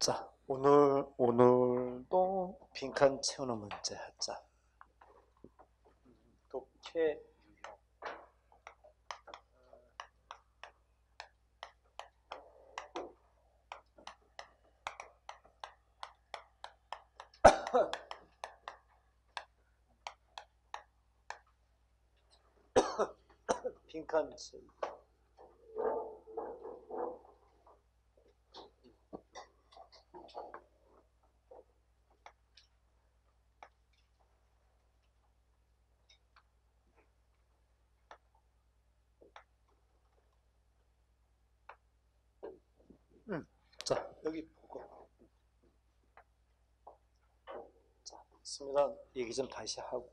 자, 오늘 오늘도 빈칸 채우는 문제 하자. 독해 유형. 빈칸 채우. 자, 여기 보고. 자, 있습니다. 얘기 좀 다시 하고,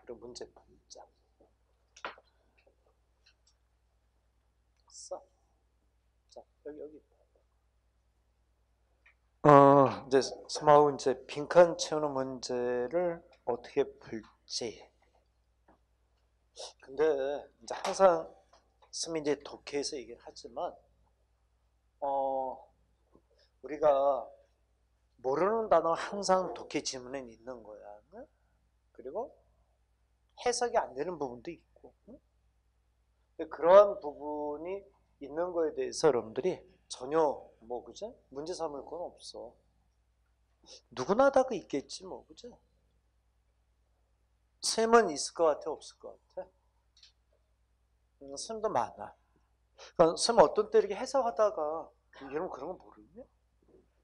그럼 문제 풀자. 써. 자, 여기, 여기. 어, 이제 스마우 이제 빈칸 채우는 문제를 어떻게 풀지. 근데 이제 항상 스미 이제 독해에서 얘기를 하지만, 어, 우리가 모르는 단어 항상 독해 지문에 있는 거야. 응? 그리고 해석이 안 되는 부분도 있고. 그러한 부분이 있는 거에 대해서 여러분들이 전혀 뭐 그죠? 문제 삼을 건 없어. 누구나 다 그 있겠지 뭐 그죠? 셈은 있을 것 같아 없을 것 같아? 음, 셈도 많아. 그러니까 셈 어떤 때 이렇게 해석하다가 여러분 그런 거 모르냐?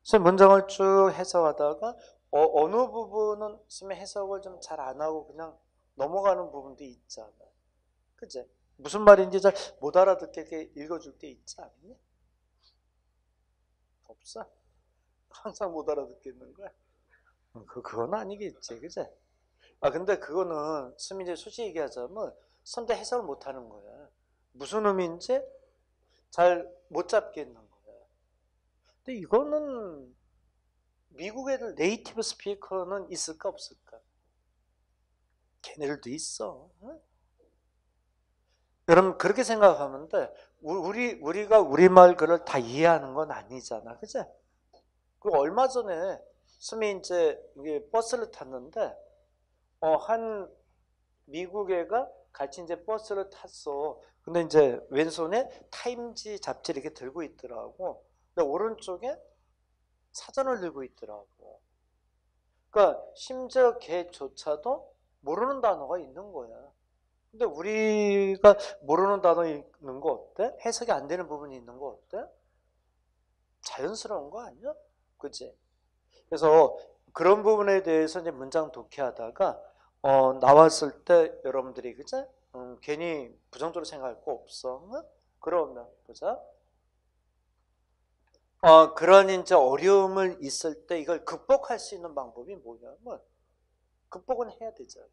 쌤 문장을 쭉 해석하다가 어, 느 부분은 쌤의 해석을 좀 잘 안 하고 그냥 넘어가는 부분도 있잖아. 그제? 무슨 말인지 잘 못 알아듣게 읽어줄 때 있지 않니? 없어? 항상 못 알아듣겠는 거야? 그, 그건 아니겠지, 그제? 아, 근데 그거는 이제 솔직히 얘기하자면 선대 해석을 못 하는 거야. 무슨 의미인지 잘 못 잡겠는 거야. 근데 이거는 미국 애들 네이티브 스피커는 있을까 없을까? 걔네들도 있어. 응? 여러분 그렇게 생각하면 돼. 우리 우리가 우리말 글을 다 이해하는 건 아니잖아, 그제? 그 얼마 전에 스미 이제 버스를 탔는데 어 한 미국 애가 같이 이제 버스를 탔어. 근데 이제 왼손에 타임지 잡지를 이렇게 들고 있더라고. 근데 오른쪽에 사전을 들고 있더라고. 그러니까 심지어 걔조차도 모르는 단어가 있는 거야. 근데 우리가 모르는 단어 있는 거 어때? 해석이 안 되는 부분이 있는 거 어때? 자연스러운 거 아니야? 그치? 그래서 그런 부분에 대해서 이제 문장 독해하다가 어, 나왔을 때 여러분들이 그치? 음, 괜히 부정적으로 생각할 거 없어. 응? 그러면 보자. 어, 그런 이제 어려움을 있을 때 이걸 극복할 수 있는 방법이 뭐냐면 극복은 해야 되잖아요.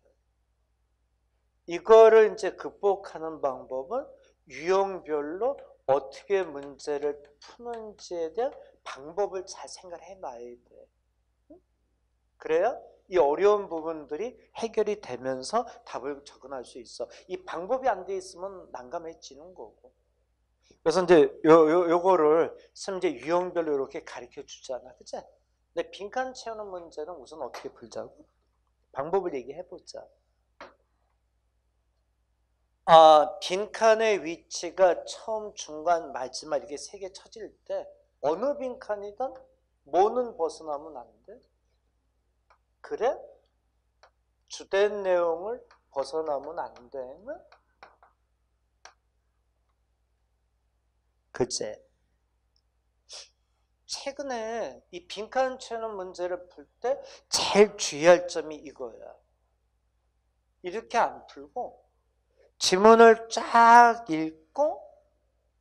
이거를 이제 극복하는 방법은 유형별로 어떻게 문제를 푸는지에 대한 방법을 잘 생각을 해놔야 돼. 그래야 이 어려운 부분들이 해결이 되면서 답을 접근할 수 있어. 이 방법이 안 돼 있으면 난감해지는 거고. 그래서 이제 요, 요, 요거를 이제 유형별로 이렇게 가르쳐 주잖아. 그치? 근데 빈칸 채우는 문제는 우선 어떻게 풀자고? 방법을 얘기해 보자. 아, 빈칸의 위치가 처음, 중간, 마지막 이렇게 세 개 쳐질 때 어느 빈칸이든 뭐는 벗어나면 안 돼? 그래? 주된 내용을 벗어나면 안 돼. 그제 최근에 이 빈칸 채우는 문제를 풀 때 제일 주의할 점이 이거야. 이렇게 안 풀고 지문을 쫙 읽고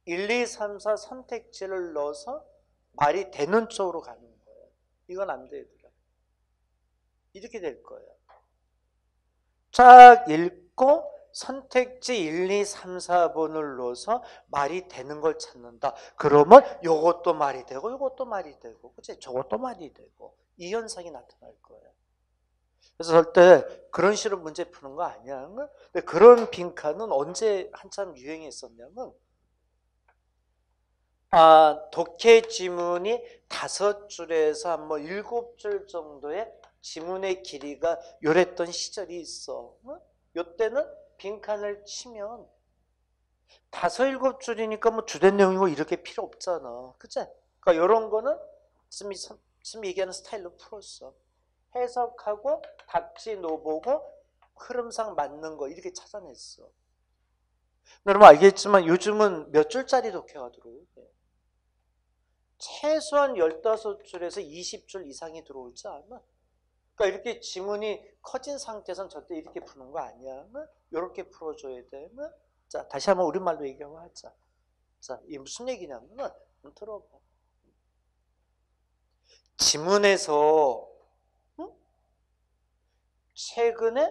1, 2, 3, 4 선택지를 넣어서 말이 되는 쪽으로 가는 거예요. 이건 안 돼, 얘들아. 이렇게 될 거예요. 쫙 읽고 선택지 1, 2, 3, 4번을 넣어서 말이 되는 걸 찾는다. 그러면 이것도 말이 되고 이것도 말이 되고 그치? 저것도 말이 되고 이 현상이 나타날 거예요. 그래서 절대 그런 식으로 문제 푸는 거 아니야. 근데 그런 빈칸은 언제 한참 유행했었냐면 아, 독해 지문이 다섯 줄에서 한뭐 일곱 줄 정도의 지문의 길이가 요랬던 시절이 있어. 어? 요때는 빈칸을 치면 다섯 일곱 줄이니까 뭐 주된 내용이고 이렇게 필요 없잖아. 그치? 그러니까 이런 거는 스미, 스미 얘기하는 스타일로 풀었어. 해석하고 답지 놓보고 흐름상 맞는 거 이렇게 찾아냈어. 여러분 알겠지만 요즘은 몇 줄짜리 독해가 들어오요? 최소한 15줄에서 20줄 이상이 들어오지 않아? 그러니까 이렇게 지문이 커진 상태에서는 절대 이렇게 푸는 거 아니야. 이렇게 풀어줘야 돼. 자, 다시 한번 우리말로 얘기하고 하자. 자, 이 무슨 얘기냐면은, 들어봐. 지문에서, 응? 최근에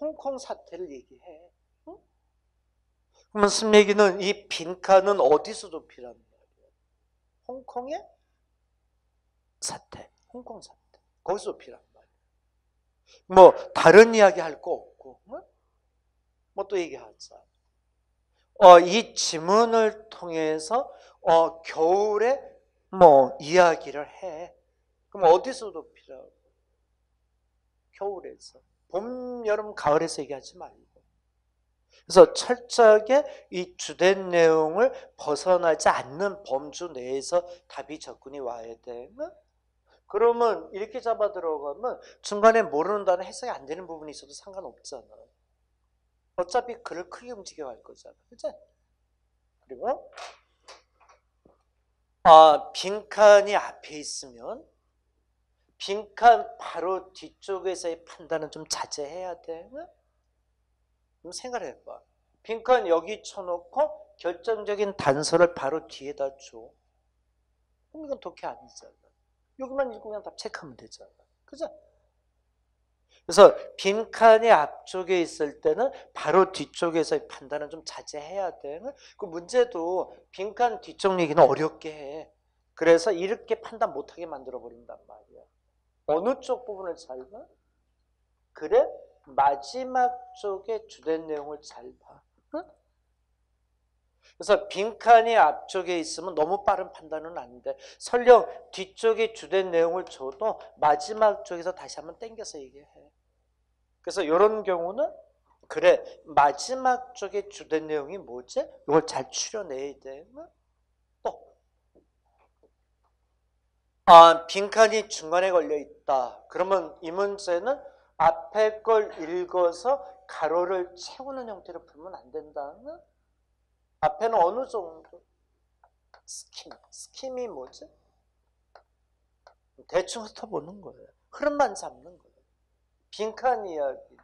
홍콩 사태를 얘기해. 응? 그러면 순얘기는 이 빈칸은 어디서 도피란 말이야? 홍콩의 사태. 홍콩 사태. 거기서 말이에요. 뭐 다른 이야기 할 거 없고 뭐 또 얘기하자. 어, 이 지문을 통해서 어, 겨울에 뭐 이야기를 해. 그럼 어디서도 필요하고? 겨울에서. 봄, 여름, 가을에서 얘기하지 말고. 그래서 철저하게 이 주된 내용을 벗어나지 않는 범주 내에서 답이 접근이 와야 돼. 그러면 이렇게 잡아 들어가면 중간에 모르는 단어 해석이 안 되는 부분이 있어도 상관없잖아. 어차피 글을 크게 움직여 갈 거잖아. 그치? 그리고 아, 빈칸이 앞에 있으면 빈칸 바로 뒤쪽에서의 판단은 좀 자제해야 돼. 좀 생각을 해봐. 빈칸 여기 쳐놓고 결정적인 단서를 바로 뒤에다 줘. 그럼 이건 독해 아니잖아. 여기만 읽으면 답 체크하면 되잖아. 그죠? 그래서 빈칸이 앞쪽에 있을 때는 바로 뒤쪽에서의 판단은 좀 자제해야 돼. 그 문제도 빈칸 뒤쪽 얘기는 어렵게 해. 그래서 이렇게 판단 못하게 만들어 버린단 말이야. 어느 쪽 부분을 잘 봐? 그래? 마지막 쪽에 주된 내용을 잘 봐. 그래서 빈칸이 앞쪽에 있으면 너무 빠른 판단은 안 돼. 설령 뒤쪽에 주된 내용을 줘도 마지막 쪽에서 다시 한번 땡겨서 얘기해. 그래서 이런 경우는 그래 마지막 쪽에 주된 내용이 뭐지? 이걸 잘 추려내야 돼. 또 아, 빈칸이 중간에 걸려 있다. 그러면 이 문제는 앞에 걸 읽어서 가로를 채우는 형태로 풀면 안 된다. 앞에는 어느 정도? 스킴. 스킴이 뭐지? 대충 훑어보는 거예요. 흐름만 잡는 거예요. 빈칸 이야기.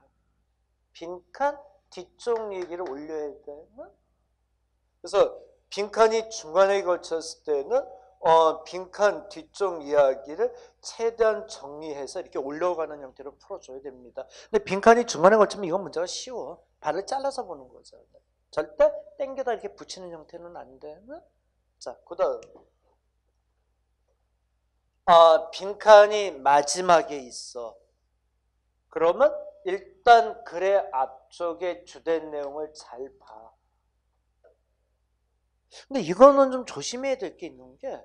빈칸 뒤쪽 얘기를 올려야 돼. 그래서 빈칸이 중간에 걸쳤을 때는 어, 빈칸 뒤쪽 이야기를 최대한 정리해서 이렇게 올려가는 형태로 풀어줘야 됩니다. 근데 빈칸이 중간에 걸치면 이건 문제가 쉬워. 발을 잘라서 보는 거잖아요. 절대 땡겨다 이렇게 붙이는 형태는 안 돼. 자, 그 다음. 아, 빈칸이 마지막에 있어. 그러면 일단 글의 앞쪽에 주된 내용을 잘 봐. 근데 이거는 좀 조심해야 될 게 있는 게,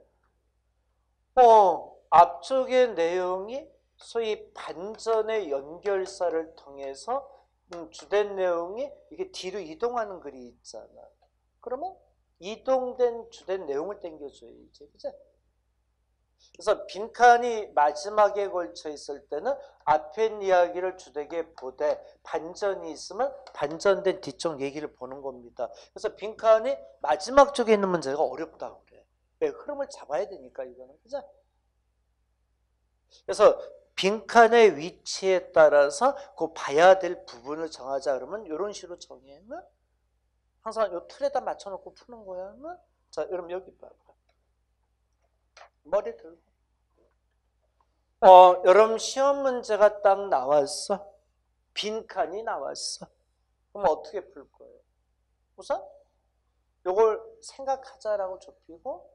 어, 앞쪽의 내용이 소위 반전의 연결사를 통해서 음, 주된 내용이 이게 뒤로 이동하는 글이 있잖아. 그러면 이동된 주된 내용을 땡겨줘야지. 그죠? 그래서 빈칸이 마지막에 걸쳐 있을 때는 앞에 이야기를 주되게 보되 반전이 있으면 반전된 뒤쪽 얘기를 보는 겁니다. 그래서 빈칸이 마지막 쪽에 있는 문제가 어렵다고 그래. 왜? 흐름을 잡아야 되니까 이거는. 그죠? 그래서 빈칸의 위치에 따라서 그 봐야 될 부분을 정하자 그러면 이런 식으로 정해면 항상 이 틀에다 맞춰놓고 푸는 거야. 자, 여러분 여기 봐봐. 머리 들고. 어, 여러분 시험 문제가 딱 나왔어. 빈칸이 나왔어. 그럼 어떻게 풀 거예요? 우선 이걸 생각하자라고 좁히고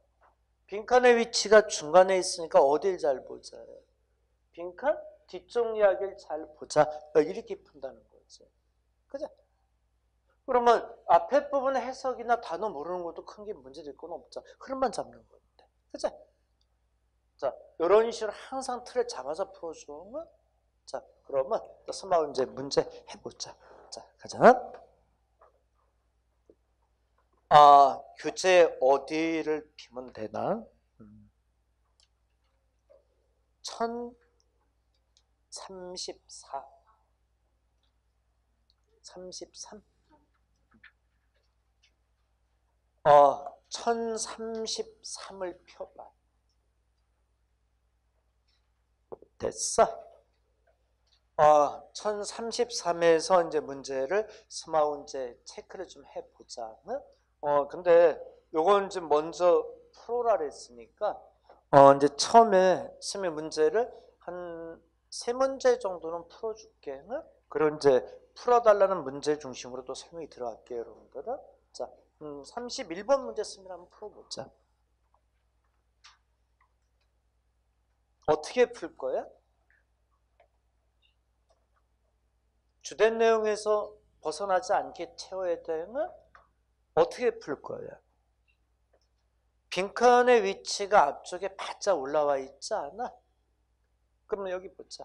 빈칸의 위치가 중간에 있으니까 어딜 잘 보자. 빈칸 뒤쪽 이야기를 잘 보자. 이렇게 푼다는 거죠. 그죠? 그러면 앞에 부분의 해석이나 단어 모르는 것도 큰 게 문제될 건 없죠. 흐름만 잡는 건데. 그죠? 자, 이런 식으로 항상 틀을 잡아서 풀어주면 자, 그러면 스마운 이제 문제 해보자. 자, 가자. 아, 교재 어디를 비면 되나? 음. 1034 33 어, 1033을 펴봐. 됐어? 어, 1033에서 이제 문제를 스마운제 체크를 좀 해보자. 어, 근데 요건 좀 먼저 풀어라 그랬으니까, 어, 이제 처음에 스미 문제를 한 세 문제 정도는 풀어줄게. 그런 이제 풀어달라는 문제 중심으로 또 설명이 들어갈게요, 여러분들. 자, 음, 31번 문제 쓰면 한번 풀어보자. 어떻게 풀 거야? 주된 내용에서 벗어나지 않게 채워야 되면 어떻게 풀 거야? 빈칸의 위치가 앞쪽에 바짝 올라와 있지 않아? 그러면 여기 보자.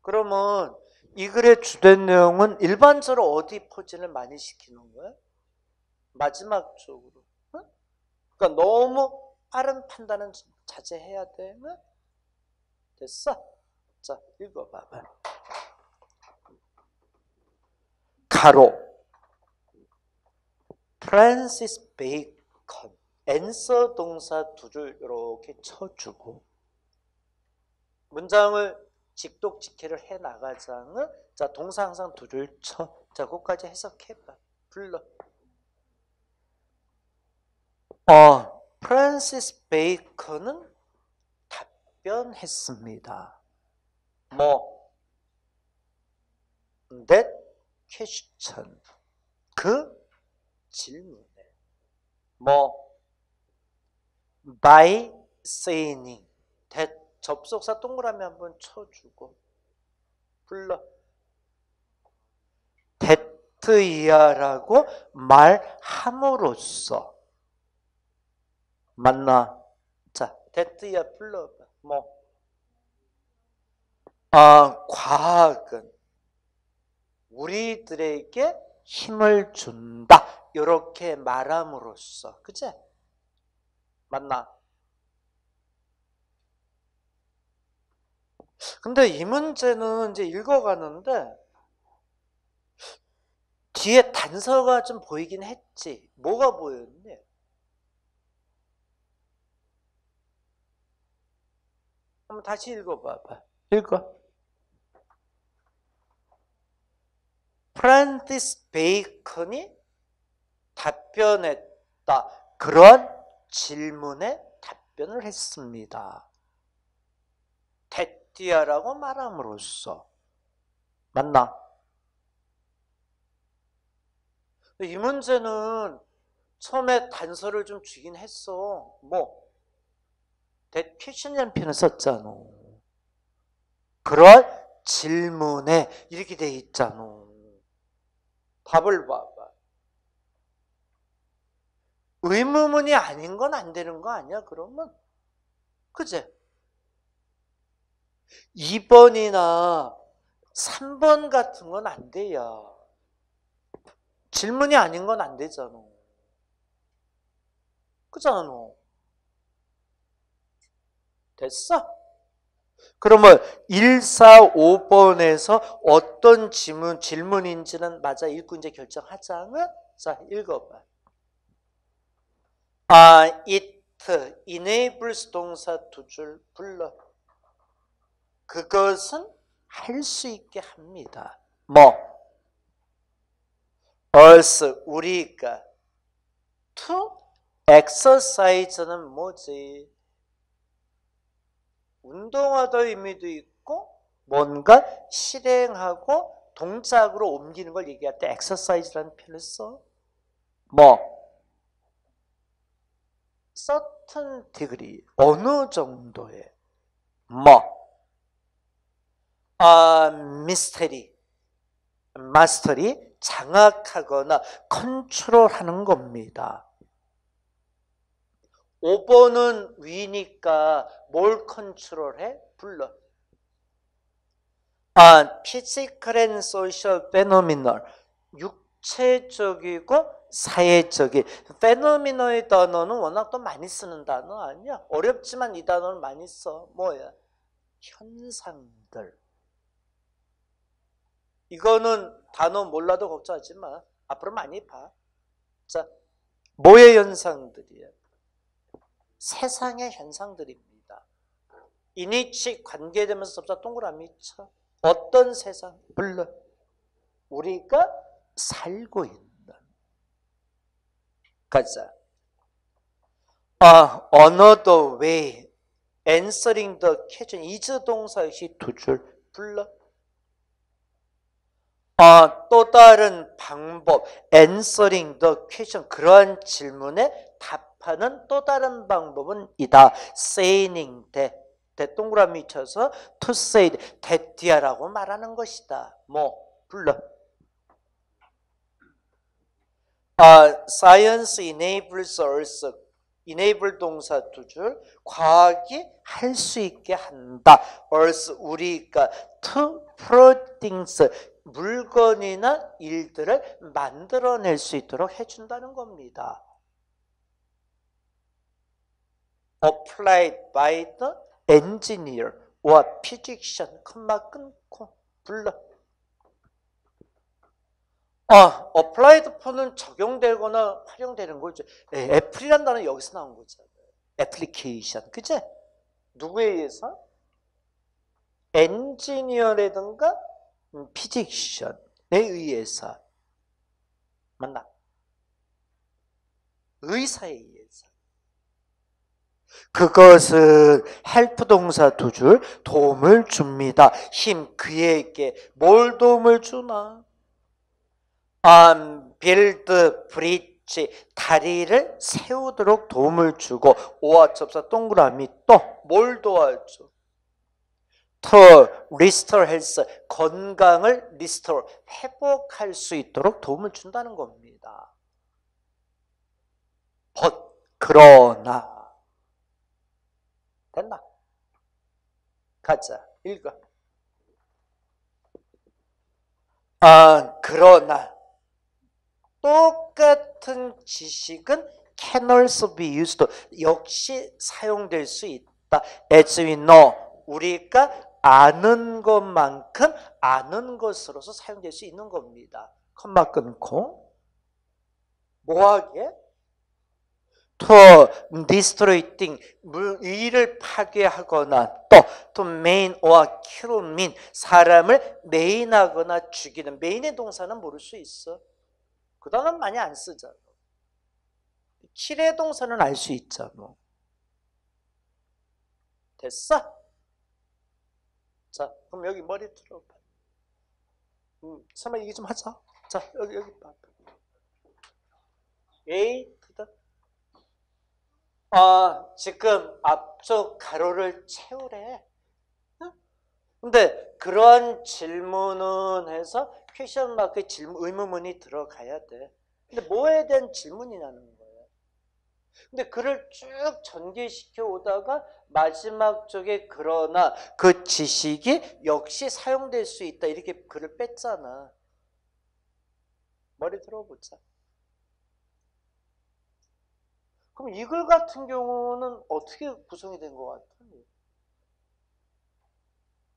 그러면 이 글의 주된 내용은 일반적으로 어디 포진을 많이 시키는 거야? 마지막 쪽으로. 응? 그러니까 너무 빠른 판단은 자제해야 돼. 응? 됐어? 자, 읽어봐봐. 가로. 프란시스 베이컨. answer 동사 두줄 이렇게 쳐주고 문장을 직독 직해를 해 나가자는 자 동사 항상 두줄 쳐. 자 그까지 해석해봐. 불러. 어, 프란시스 베이컨은 답변했습니다. 뭐, that question, 그 질문에, 뭐, by saying, 접속사 동그라미 한번 쳐주고, 불러. 데트이아라고 말함으로써 맞나? 자, 데트야 불러봐. 뭐? 아, 과학은 우리들에게 힘을 준다. 이렇게 말함으로써. 그제? 맞나? 근데 이 문제는 이제 읽어가는데 뒤에 단서가 좀 보이긴 했지. 뭐가 보였니? 한번 다시 읽어봐봐. 읽어. 프란티스 베이컨이 답변했다. 그런 질문에 답변을 했습니다. 데티아라고 말함으로써 맞나? 이 문제는 처음에 단서를 좀 주긴 했어. 뭐 question이라는 표현을 썼잖아. 그럴 질문에 이렇게 돼 있잖아. 답을 봐봐. 의무문이 아닌 건 안 되는 거 아니야, 그러면? 그제? 2번이나 3번 같은 건 안 돼요. 질문이 아닌 건 안 되잖아. 그잖아. 됐어? 그러면 1, 4, 5번에서 어떤 질문, 질문인지는 맞아 읽고 이제 결정하자. 자, 읽어봐. 아, it enables 동사 두 줄 불러. 그것은 할 수 있게 합니다. 뭐? us, 우리가 to exercise는 뭐지? 운동하다 의미도 있고 뭔가 실행하고 동작으로 옮기는 걸 얘기할 때 exercise라는 표현을 써. 뭐 certain degree 어느 정도의 뭐 아, 미스테리 마스터리 장악하거나 컨트롤하는 겁니다. 5번은 위니까 뭘 컨트롤해? 불러. 아, physical and. 육체적이고 사회적인 phenomenal의 단어는 워낙 또 많이 쓰는 단어 아니야? 어렵지만 이 단어는 많이 써. 뭐야? 현상들. 이거는 단어 몰라도 걱정하지 마. 앞으로 많이 봐. 자, 뭐의 현상들이야? 세상의 현상들입니다. 이니치 관계되면서 접사 동그라미 쳐. 어떤 세상? 물론 우리가 살고 있는. 가자. 아, another way. answering the question. is 동사 역시 두 줄 불러. 아, 또 다른 방법. answering the question. 그러한 질문에 답하는 또 다른 방법은 이다. saying that. 대 동그라미 쳐서 to say that이야라고 말하는 것이다. 뭐 불러. 아, science enables us. enable 동사 두 줄. 과학이 할 수 있게 한다. us 우리가 to produce 물건이나 일들을 만들어낼 수 있도록 해준다는 겁니다. applied by the engineer or physician 컴마 끊고 불러 아, applied for는 적용되거나 활용되는 거죠. 애플이란 단어 여기서 나온 거잖아요. application. 그치? 누구에 의해서? 엔지니어라든가 피직션에 의해서. 맞나? 의사에 의해서. 그것은 help 동사 두 줄 도움을 줍니다. him 그에게 뭘 도움을 주나? um, build 다리를 세우도록 도움을 주고 오와 접사 동그라미 또 뭘 도와줘? To restore health 건강을 restore 회복할 수 있도록 도움을 준다는 겁니다. but 그러나 됐나? 가자 읽어. 아 그러나 똑같은 지식은 can also be used. 역시 사용될 수 있다. As we know, 우리가 아는 것만큼 아는 것으로서 사용될 수 있는 겁니다. 컴마 끊고 뭐하게? to destroy thing, 일을 파괴하거나 또 to main or kill mean, 사람을 메인하거나 죽이는 메인의 동사는 모를 수 있어. 그 단어는 많이 안 쓰잖아. 킬의 동사는 알 수 있잖아. 됐어? 자, 그럼 여기 머리 들어봐. 음, 설마 얘기 좀 하자. 자, 여기, 여기 봐. A, 그다 아, 지금 앞쪽 가로를 채우래. 근데 그러한 질문은 해서 question mark에 질문, 의문문이 들어가야 돼. 근데 뭐에 대한 질문이라는 거예요. 근데 글을 쭉 전개시켜 오다가 마지막 쪽에 그러나 그 지식이 역시 사용될 수 있다 이렇게 글을 뺐잖아. 머리 들어보자. 그럼 이 글 같은 경우는 어떻게 구성이 된 것 같아?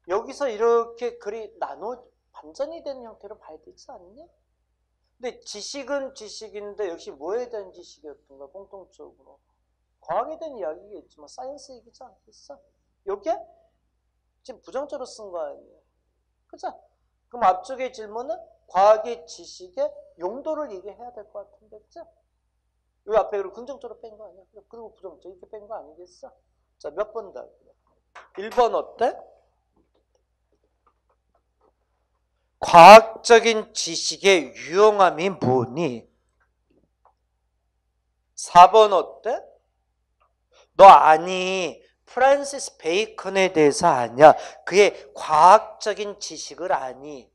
여기서 이렇게 글이 나눠 반전이 되는 형태로 봐야 되지 않냐? 근데 지식은 지식인데 역시 뭐에 대한 지식이었던가 공통적으로 과학에 대한 이야기겠지만 science 얘기지 않겠어? 여기에 지금 부정적으로 쓴 거 아니에요? 그죠? 그럼 앞쪽의 질문은 과학의 지식의 용도를 얘기해야 될 것 같은데, 그죠? 이 앞에 그리고 긍정적으로 뺀 거 아니야? 그리고 부정적 이렇게 뺀 거 아니겠어? 자, 몇번 더. 1번 어때? 과학적인 지식의 유용함이 뭐니? 4번 어때? 너 아니 프란시스 베이컨에 대해서 아냐? 그의 과학적인 지식을 아니?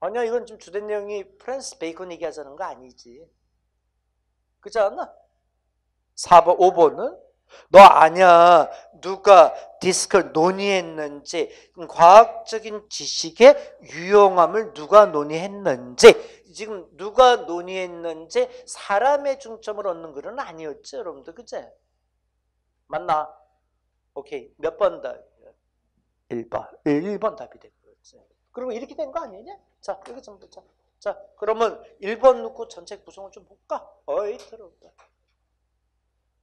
아니야, 이건 좀 주된 내용이 프란시스 베이컨 얘기하자는 거 아니지. 그렇지 않나? 4번, 5번은 너 아냐 누가 discuss를 논의했는지 과학적인 지식의 유용함을 누가 논의했는지 지금 누가 논의했는지 사람의 중점을 얻는 글은 아니었죠 여러분들 그제 맞나? 오케이 몇번 답? 1번 1번 답이 되거지 그리고 이렇게 된 거 아니냐? 자 여기 좀 보자 자 그러면 1번 놓고 전체 구성을 좀 볼까? 어이 들어봐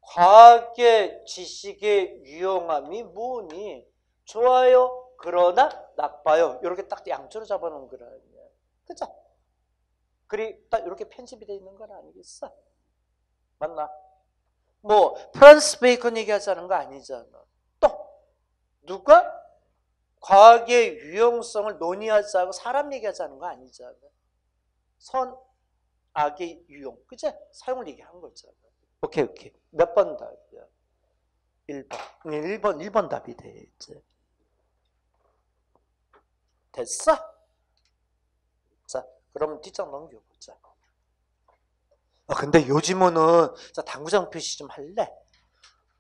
과학의 지식의 유용함이 뭐니? 좋아요. 그러나 나빠요. 이렇게 딱 양쪽으로 잡아놓은 거라. 그죠? 그리 딱 이렇게 편집이 되어 있는 건 아니겠어? 맞나? 뭐 프란스 베이컨 얘기하자는 거 아니잖아. 또 누가 과학의 유용성을 논의하자고 사람 얘기하자는 거 아니잖아. 선 악의 유용, 그제? 사용을 얘기한 거잖아. 오케이, 오케이. 몇 번 답이야? 1번. 1번, 1번 답이 되지. 됐어? 자, 그럼 뒷장 넘겨 아, 근데 요 지문은, 자, 당구장 표시 좀 할래?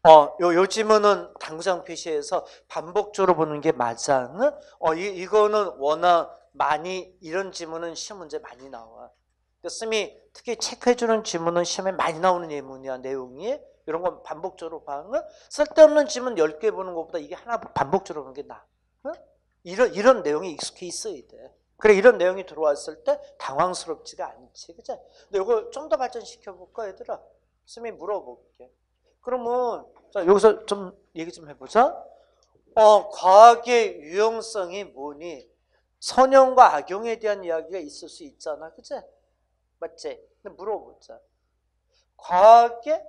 어, 요, 요 지문은 당구장 표시에서 반복적으로 보는 게 맞아. 응? 어, 이, 이거는 워낙 많이, 이런 지문은 시험 문제 많이 나와. 쌤이 특히 체크해주는 지문은 시험에 많이 나오는 예문이야, 내용이. 이런 건 반복적으로 봐. 응? 쓸데없는 지문 10개 보는 것보다 이게 하나 반복적으로 보는 게 나아. 응? 이런, 이런 내용이 익숙해 있어야 돼. 그래, 이런 내용이 들어왔을 때 당황스럽지가 않지. 그치? 근데 이거 좀 더 발전시켜 볼까, 얘들아? 쌤이 물어볼게. 그러면, 자, 여기서 좀 얘기 좀 해보자. 어, 과학의 유용성이 뭐니? 선형과 악용에 대한 이야기가 있을 수 있잖아. 그치? 맞지? 근데 물어보자. 과학에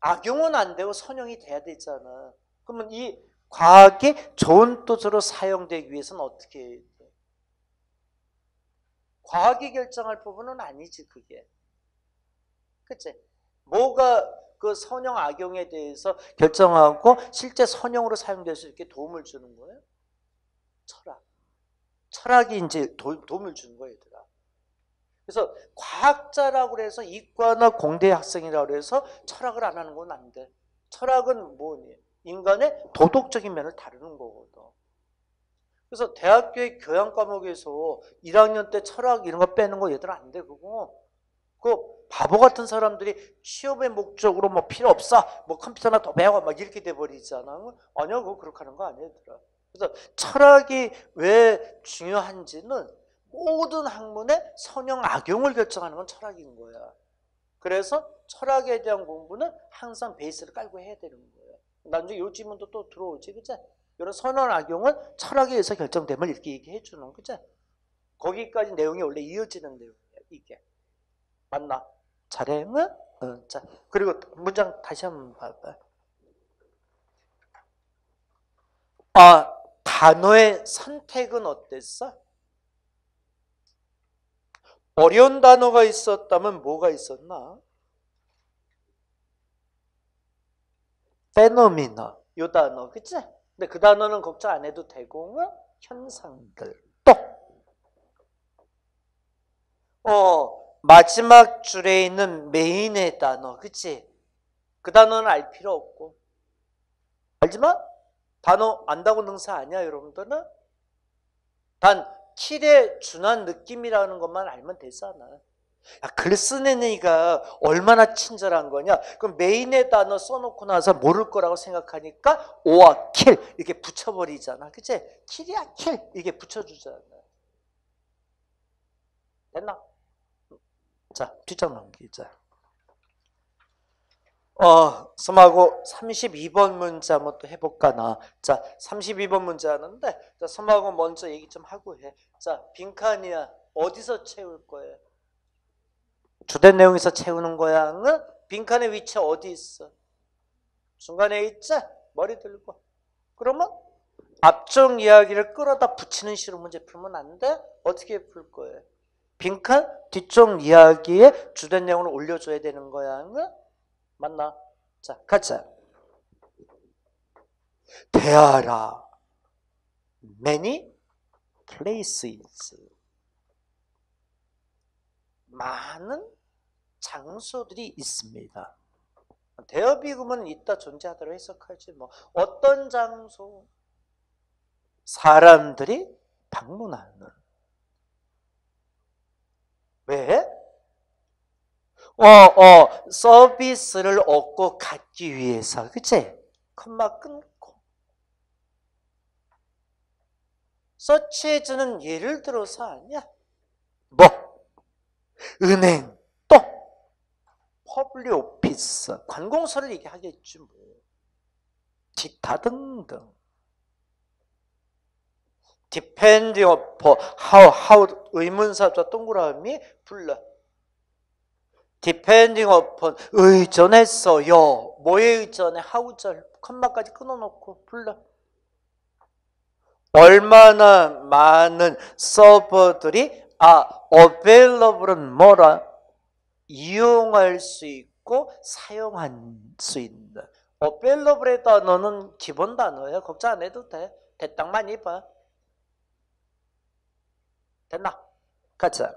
악용은 안 되고 선용이 돼야 되잖아. 그러면 이 과학이 좋은 뜻으로 사용되기 위해서는 어떻게? 과학이 결정할 부분은 아니지 그게. 그치? 뭐가 그 선용 악용에 대해서 결정하고 실제 선용으로 사용될 수 있게 도움을 주는 거예요? 철학. 철학이 이제 도, 움을 주는 거예요. 그래서 과학자라고 해서 이과나 공대 학생이라고 해서 철학을 안 하는 건 안 돼. 철학은 뭐니? 인간의 도덕적인 면을 다루는 거거든. 그래서 대학교의 교양 과목에서 1학년 때 철학 이런 거 빼는 거 얘들 안 돼, 그거. 그 바보 같은 사람들이 취업의 목적으로 뭐 필요 없어. 뭐 컴퓨터나 더 배워. 막 이렇게 돼버리잖아. 아니야, 그거 그렇게 하는 거 아니야, 얘들아. 그래서 철학이 왜 중요한지는 모든 학문의 선형 악용을 결정하는 건 철학인 거야. 그래서 철학에 대한 공부는 항상 베이스를 깔고 해야 되는 거예요. 나중에 요 질문도 또 들어오지, 그치? 이런 선언 악용은 철학에 의해서 결정됨을 이렇게 얘기해 주는, 그치? 거기까지 내용이 원래 이어지는 내용이야, 이게. 맞나? 응? 어, 자, 그리고 문장 다시 한번 봐봐. 아, 단어의 선택은 어땠어? 어려운 단어가 있었다면 뭐가 있었나? 페노미나 요 단어 그치? 근데 그 단어는 걱정 안 해도 되고 현상들. 또 어, 마지막 줄에 있는 메인의 단어 그치? 그 단어는 알 필요 없고. 알지만 단어 안다고 능사 아니야 여러분들은? 단 kill에 준한 느낌이라는 것만 알면 되잖아. 야, 글 쓰는 애가 얼마나 친절한 거냐? 그럼 maim의 단어 써놓고 나서 모를 거라고 생각하니까 or kill 이렇게 붙여버리잖아. 그치? kill이야 kill 이렇게 붙여주잖아. 됐나? 자, 뒷장 넘기자. 어, 섬하고 32번 문제 한번 또 해볼까 나. 자, 32번 문제 하는데, 자, 섬하고 먼저 얘기 좀 하고 해. 자, 빈칸이야. 어디서 채울 거예요? 주된 내용에서 채우는 거야. 응? 빈칸의 위치 어디 있어? 중간에 있지? 머리 들고. 그러면 앞쪽 이야기를 끌어다 붙이는 식으로 문제 풀면 안 돼? 어떻게 풀 거예요? 빈칸 뒤쪽 이야기에 주된 내용을 올려줘야 되는 거야. 응? 맞나? 자, 가자. Are many places. 많은 장소들이 있습니다. 대여비금은 있다 존재하도록 해석하지 뭐 어떤 장소 사람들이 방문하는 왜? 어, 어, 서비스를 얻고 갖기 위해서, 그치? 콤마 끊고. such as는 예를 들어서 아니야? 뭐? 은행, 또, public office, 관공서를 얘기하겠지, 뭐. 기타 등등. depending upon how, how 의문사자 동그라미 불러. depending upon 의존했어요. 뭐에 의존해? 하우절 컴마까지 끊어놓고 불러. 얼마나 많은 서버들이 아 available은 뭐라? 이용할 수 있고 사용할 수 있는 available의 단어는 기본 단어야. 걱정 안 해도 돼. 대땅만 입어. 됐나? 가자.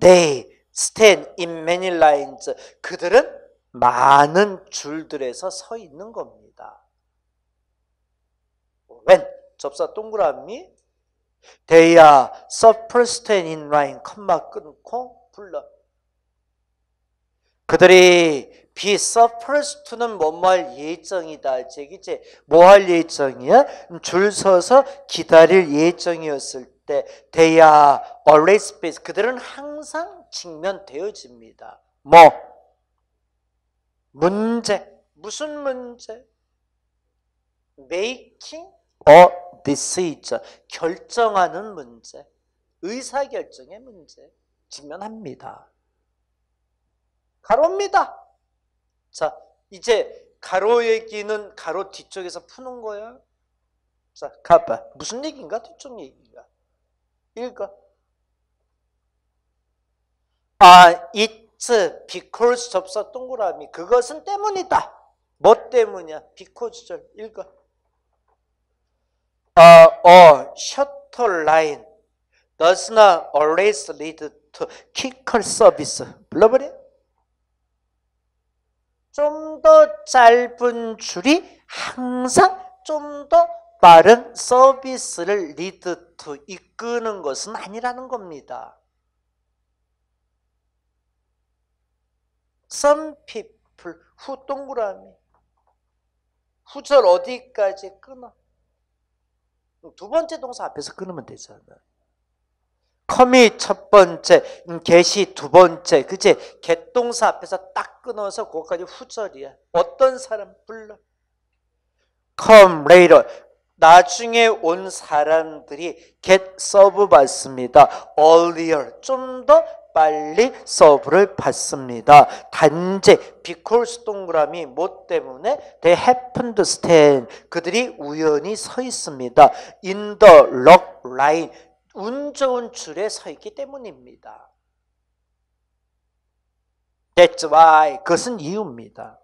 They stand in many lines. 그들은 많은 줄들에서 서 있는 겁니다. when 접사 동그라미 they are supposed in line 컴마 끊고 불러 그들이 be supposed to는 뭐뭐 할 예정이다. 제기지 뭐할 예정이야? 줄 서서 기다릴 예정이었을 때 they are always face 그들은 항상 직면되어집니다. 뭐 문제 무슨 문제? making a decision 결정하는 문제 의사결정의 문제 직면합니다. 가로입니다. 자, 이제 가로 얘기는 가로 뒤쪽에서 푸는 거야. 자, 가봐. 무슨 얘기인가? 뒤쪽 얘기인가? 읽어. 아, it's because 접사 동그라미. 그것은 때문이다. 뭐 때문이야? because 읽어. 아, 어, 셔터 라인 does not always lead to quicker service. 불러버려. 좀 더 짧은 줄이 항상 좀 더 빠른 서비스를 lead to 이끄는 것은 아니라는 겁니다. Some people who 동그라미 who절 어디까지 끊어? 두 번째 동사 앞에서 끊으면 되잖아. come이 첫 번째, get이 두 번째, 그지? get동사 앞에서 딱 끊어서 그거까지 who절이야. 어떤 사람 불러? come later. 나중에 온 사람들이 get served 받습니다. earlier. 좀 더 빨리 서브를 받습니다. 단지 because 동그라미 뭐 때문에 they happen to stand. 그들이 우연히 서 있습니다. in the log line. 운 좋은 줄에 서 있기 때문입니다. That's why. 그것은 이유입니다.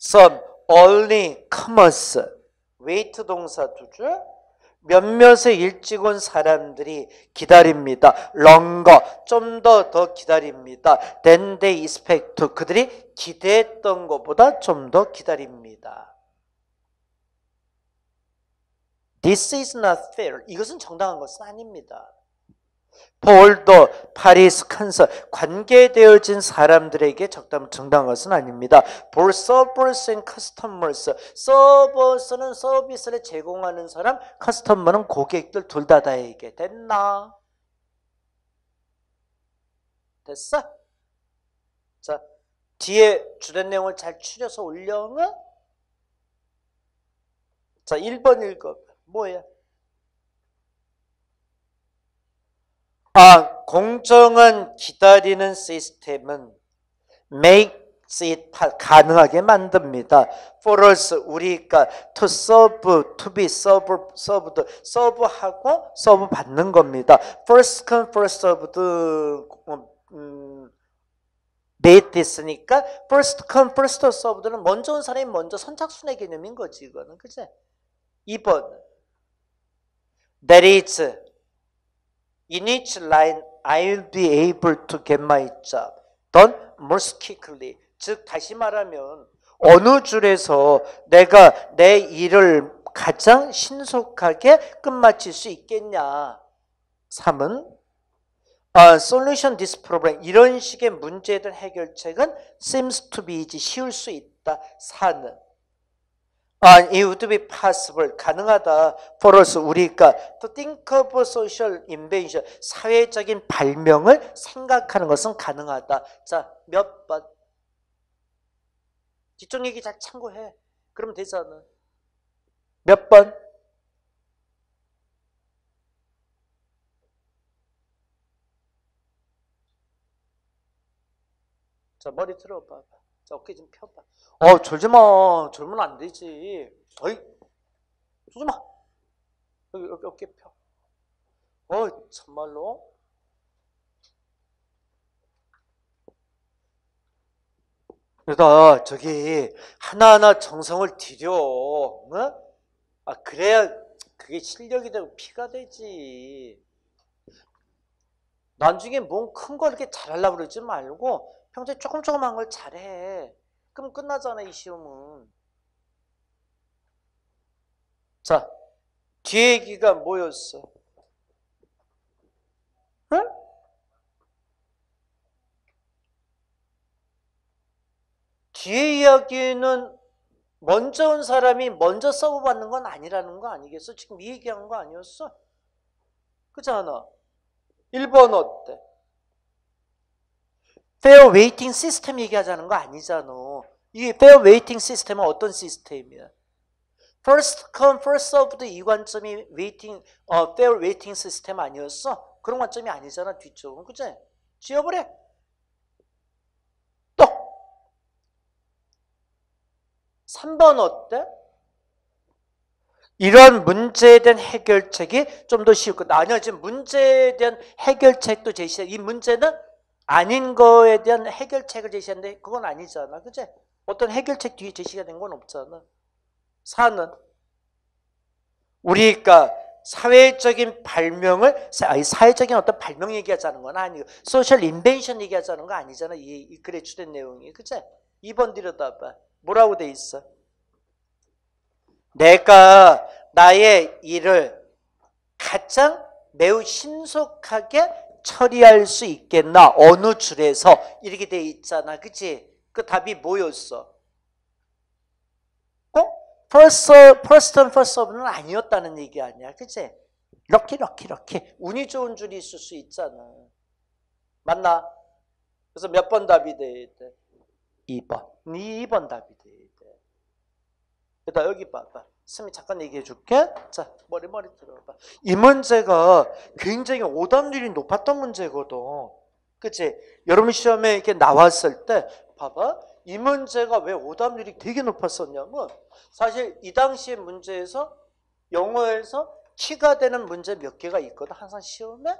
Some only comers. wait 동사 두 줄. 몇몇의 일찍 온 사람들이 기다립니다. longer. 좀더 더 기다립니다. they expect. 그들이 기대했던 것보다 좀 더 기다립니다. This is not fair. 이것은 정당한 것은 아닙니다. 폴더, 파리스, 칸서 관계되어진 사람들에게 적당 정당한 것은 아닙니다. For servers and customers, 서버스는 서비스를 제공하는 사람, 커스터머는 고객들 둘 다 다에게 됐나? 됐어? 자, 뒤에 주된 내용을 잘 추려서 올려. 자, 1번 읽어. 뭐야? 아, 공정한 기다리는 시스템은 makes it 가능하게 만듭니다. For us, 우리가 to serve, to be served, served, serve하고 serve 받는 겁니다. First come, first served, 음, made 있으니까 first come, first served는 먼저 온 사람이 먼저 선착순의 개념인 거지, 이거는. 그치? 2번. That is, in each line I'll be able to get my job done more quickly. 즉 다시 말하면 어느 줄에서 내가 내 일을 가장 신속하게 끝마칠 수 있겠냐. 3은 아, solution this problem 이런 식의 문제들 해결책은 seems to be 쉬울 수 있다. 4는 아, it would be possible 가능하다 for us 우리가 to think of social invention 사회적인 발명을 생각하는 것은 가능하다. 자, 몇 번? 뒤쪽 얘기 잘 참고해. 그럼 되잖아. 몇 번? 자, 머리 들어봐. 자, 어깨 좀 펴봐. 어, 졸지 마. 졸면 안 되지. 어이, 졸지 마. 여기, 여기 어깨 펴. 어, 참말로. 그러다 저기 하나하나 정성을 들여. 어? 아, 그래야 그게 실력이 되고 피가 되지. 나중에 뭔 큰 거 이렇게 잘하려고 그러지 말고 평소에 조금 조금한 걸 잘해. 그럼 끝나잖아, 이 시험은. 자, 뒤에 얘기가 뭐였어? 응? 뒤에 이야기는 먼저 온 사람이 먼저 서브받는 건 아니라는 거 아니겠어? 지금 이 얘기한 거 아니었어? 그잖아. 1번 어때? fair waiting system 얘기하자는 거 아니잖아. 이 fair waiting system은 어떤 시스템이야? first come first served 이 관점이 웨이팅 어 fair waiting system 아니었어? 그런 관점이 아니잖아 뒤쪽은 그지? 지워버려. 또 3번 어때? 이런 문제에 대한 해결책이 좀 더 쉬울 것. 아니요, 지금 문제에 대한 해결책도 제시해. 이 문제는 아닌 거에 대한 해결책을 제시하는데 그건 아니잖아. 그제? 어떤 해결책 뒤에 제시가 된 건 없잖아. 사는 우리가 사회적인 발명을 사회적인 어떤 발명 얘기하자는 건 아니고 소셜 인벤션 얘기하자는 거 아니잖아. 이, 이 글에 주된 내용이. 그제? 2번 들여다봐. 뭐라고 돼 있어? 내가 나의 일을 가장 매우 신속하게 처리할 수 있겠나? 어느 줄에서 이렇게 돼 있잖아. 그치? 그 답이 뭐였어? 어? first, first and first serve는 아니었다는 얘기 아니야. 그치? 이렇게, 이렇게, 이렇게. 운이 좋은 줄이 있을 수 있잖아. 맞나? 그래서 몇 번 답이 돼? 2번. 2번 답이 돼. 그다 여기 봐봐. 스미 잠깐 얘기해 줄게. 자, 머리 머리 들어봐. 이 문제가 굉장히 오답률이 높았던 문제거든. 그치? 여러분 시험에 이렇게 나왔을 때 봐봐. 이 문제가 왜 오답률이 되게 높았었냐면 사실 이 당시의 문제에서 영어에서 키가 되는 문제 몇 개가 있거든. 항상 시험에.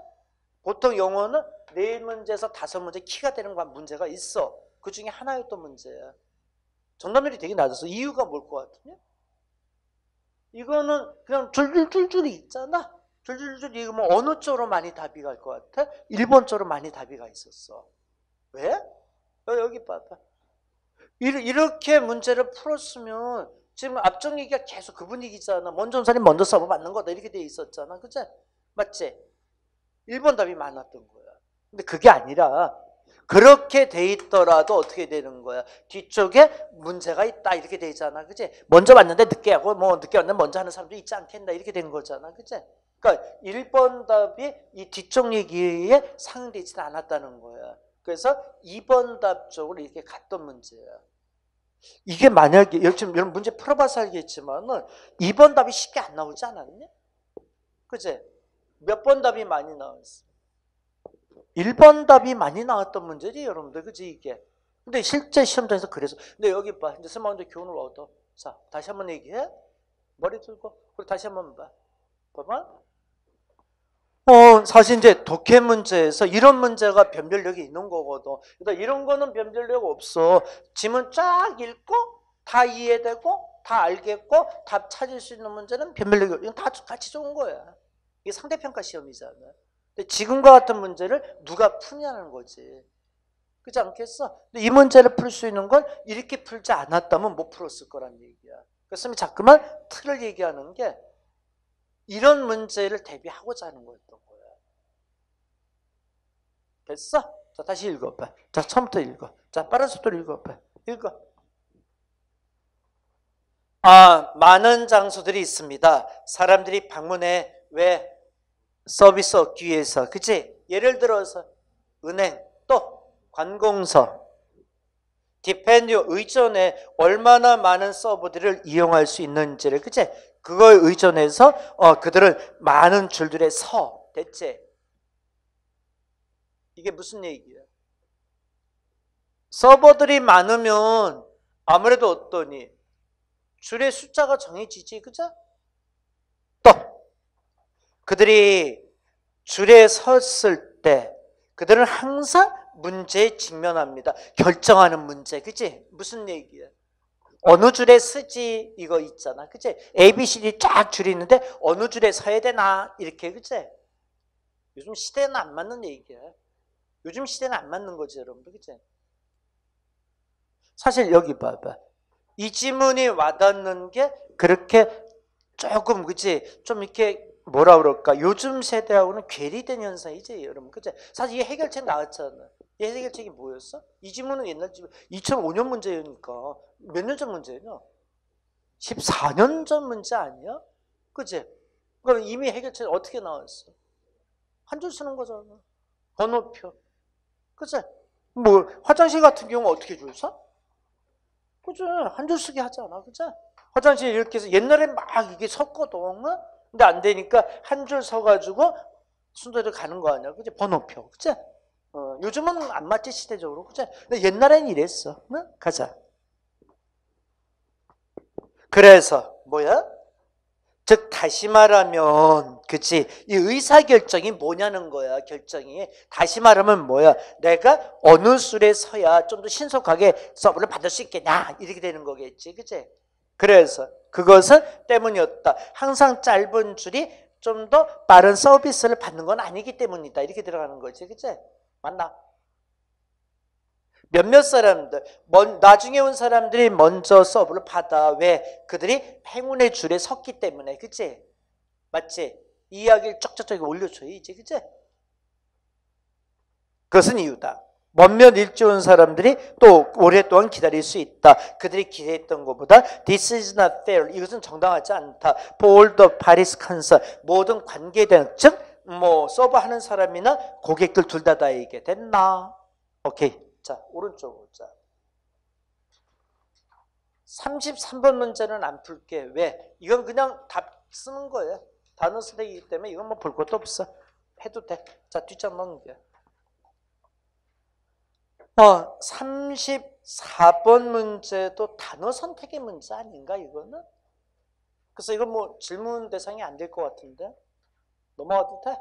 보통 영어는 네 문제에서 다섯 문제 키가 되는 문제가 있어. 그 중에 하나였던 문제야. 정답률이 되게 낮았어. 이유가 뭘 것 같으냐? 이거는 그냥 줄줄줄줄이 있잖아. 줄줄줄 이거 뭐 어느 쪽으로 많이 답이 갈 것 같아? 1번 쪽으로 많이 답이 가 있었어. 왜? 여기 봐봐. 이렇게 문제를 풀었으면 지금 앞쪽 얘기가 계속 그 분위기잖아. 먼저 온 사람이 먼저 써봐 맞는 거다. 이렇게 돼 있었잖아. 그치? 맞지? 1번 답이 많았던 거야. 근데 그게 아니라 그렇게 돼 있더라도 어떻게 되는 거야? 뒤쪽에 문제가 있다 이렇게 되잖아, 그지? 먼저 왔는데 늦게 하고 뭐 늦게 왔는데 먼저 하는 사람도 있지 않겠나 이렇게 된 거잖아, 그지? 그러니까 1번 답이 이 뒤쪽 얘기에 상응되지는 않았다는 거야. 그래서 2번 답 쪽으로 이렇게 갔던 문제야. 이게 만약에 지금 여러분 문제 풀어봐서 알겠지만은 2번 답이 쉽게 안 나오지 않았냐? 그제? 몇번 답이 많이 나왔어? 1번 답이 많이 나왔던 문제지 여러분들. 그지 이게? 근데 실제 시험장에서 그래서 근데 여기 봐. 이제 스마운드 교훈을 얻어. 자 다시 한번 얘기해. 머리 들고. 그리고 다시 한번 봐. 봐봐. 어 사실 이제 독해 문제에서 이런 문제가 변별력이 있는 거거든. 그러니까 이런 거는 변별력 없어. 지문 쫙 읽고 다 이해되고 다 알겠고 답 찾을 수 있는 문제는 변별력이 이건 다 같이 좋은 거야. 이게 상대평가 시험이잖아 근데 지금과 같은 문제를 누가 푸냐는 거지. 그렇지 않겠어? 근데 이 문제를 풀 수 있는 건 이렇게 풀지 않았다면 못 풀었을 거란 얘기야. 그래서 자꾸만 틀을 얘기하는 게 이런 문제를 대비하고자 하는 거였던 거야. 됐어? 자, 다시 읽어봐. 자, 처음부터 읽어. 자, 빠른 속도로 읽어봐. 읽어. 아, 많은 장소들이 있습니다. 사람들이 방문해 왜 서비스 얻기 위해서. 그치? 예를 들어서 은행, 또 관공서, depend 의존에 얼마나 많은 서버들을 이용할 수 있는지를 그치? 그걸 의존해서 어, 그들은 많은 줄들의 서 대체 이게 무슨 얘기야? 서버들이 많으면 아무래도 어떠니 줄의 숫자가 정해지지 그죠? 또 그들이 줄에 섰을 때 그들은 항상 문제에 직면합니다. 결정하는 문제, 그치? 무슨 얘기야? 어느 줄에 쓰지 이거 있잖아, 그치? A, B, C, D 쫙 줄이 있는데 어느 줄에 서야 되나 이렇게, 그치? 요즘 시대는 안 맞는 얘기야. 요즘 시대는 안 맞는 거지, 여러분들, 그치? 사실 여기 봐봐. 이 지문이 와닿는 게 그렇게 조금, 그치? 좀 이렇게 뭐라 그럴까? 요즘 세대하고는 괴리된 현상이지, 여러분. 그치? 사실 이 해결책 나왔잖아. 이 해결책이 뭐였어? 이 지문은 옛날 지문, 2005년 문제니까 몇 년 전 문제냐? 14년 전 문제 아니야? 그치? 그럼 이미 해결책 어떻게 나왔어? 한 줄 쓰는 거잖아. 번호표. 그치? 뭐, 화장실 같은 경우 어떻게 줄 서? 그치? 한줄 쓰게 하잖아. 그치? 화장실 이렇게 해서 옛날에 막 이게 섰거든. 근데 안 되니까 한 줄 서가지고 순서대로 가는 거 아니야. 그치? 번호표. 그치? 어, 요즘은 안 맞지 시대적으로. 그치? 근데 옛날엔 이랬어. 응? 가자. 그래서 뭐야? 즉 다시 말하면 그치 이 의사 결정이 뭐냐는 거야 결정이 다시 말하면 뭐야 내가 어느 술에 서야 좀 더 신속하게 서브를 받을 수 있겠냐 이렇게 되는 거겠지 그치 그래서 그것은 때문이었다 항상 짧은 줄이 좀 더 빠른 서비스를 받는 건 아니기 때문이다 이렇게 들어가는 거지 그치 맞나 몇몇 사람들, 먼, 나중에 온 사람들이 먼저 서브를 받아. 왜? 그들이 행운의 줄에 섰기 때문에. 그치? 맞지? 이야기를 쩍쩍쩍 올려줘야지. 그치? 그것은 이유다. 몇몇 온 사람들이 또 오랫동안 기다릴 수 있다. 그들이 기대했던 것보다 This is not fair. 이것은 정당하지 않다. The Paris concern. 모든 관계된, 즉, 뭐, 서버하는 사람이나 고객들 둘 다 다에게 됐나? 오케이. 자, 오른쪽으로. 자. 33번 문제는 안 풀게. 왜? 이건 그냥 답 쓰는 거예요. 단어 쓰기이기 때문에 이건 뭐 볼 것도 없어. 해도 돼. 자, 뒷장 넘겨. 어, 34번 문제도 단어 선택의 문제 아닌가, 이거는? 그래서 이건 뭐 질문 대상이 안 될 것 같은데? 넘어가도 돼?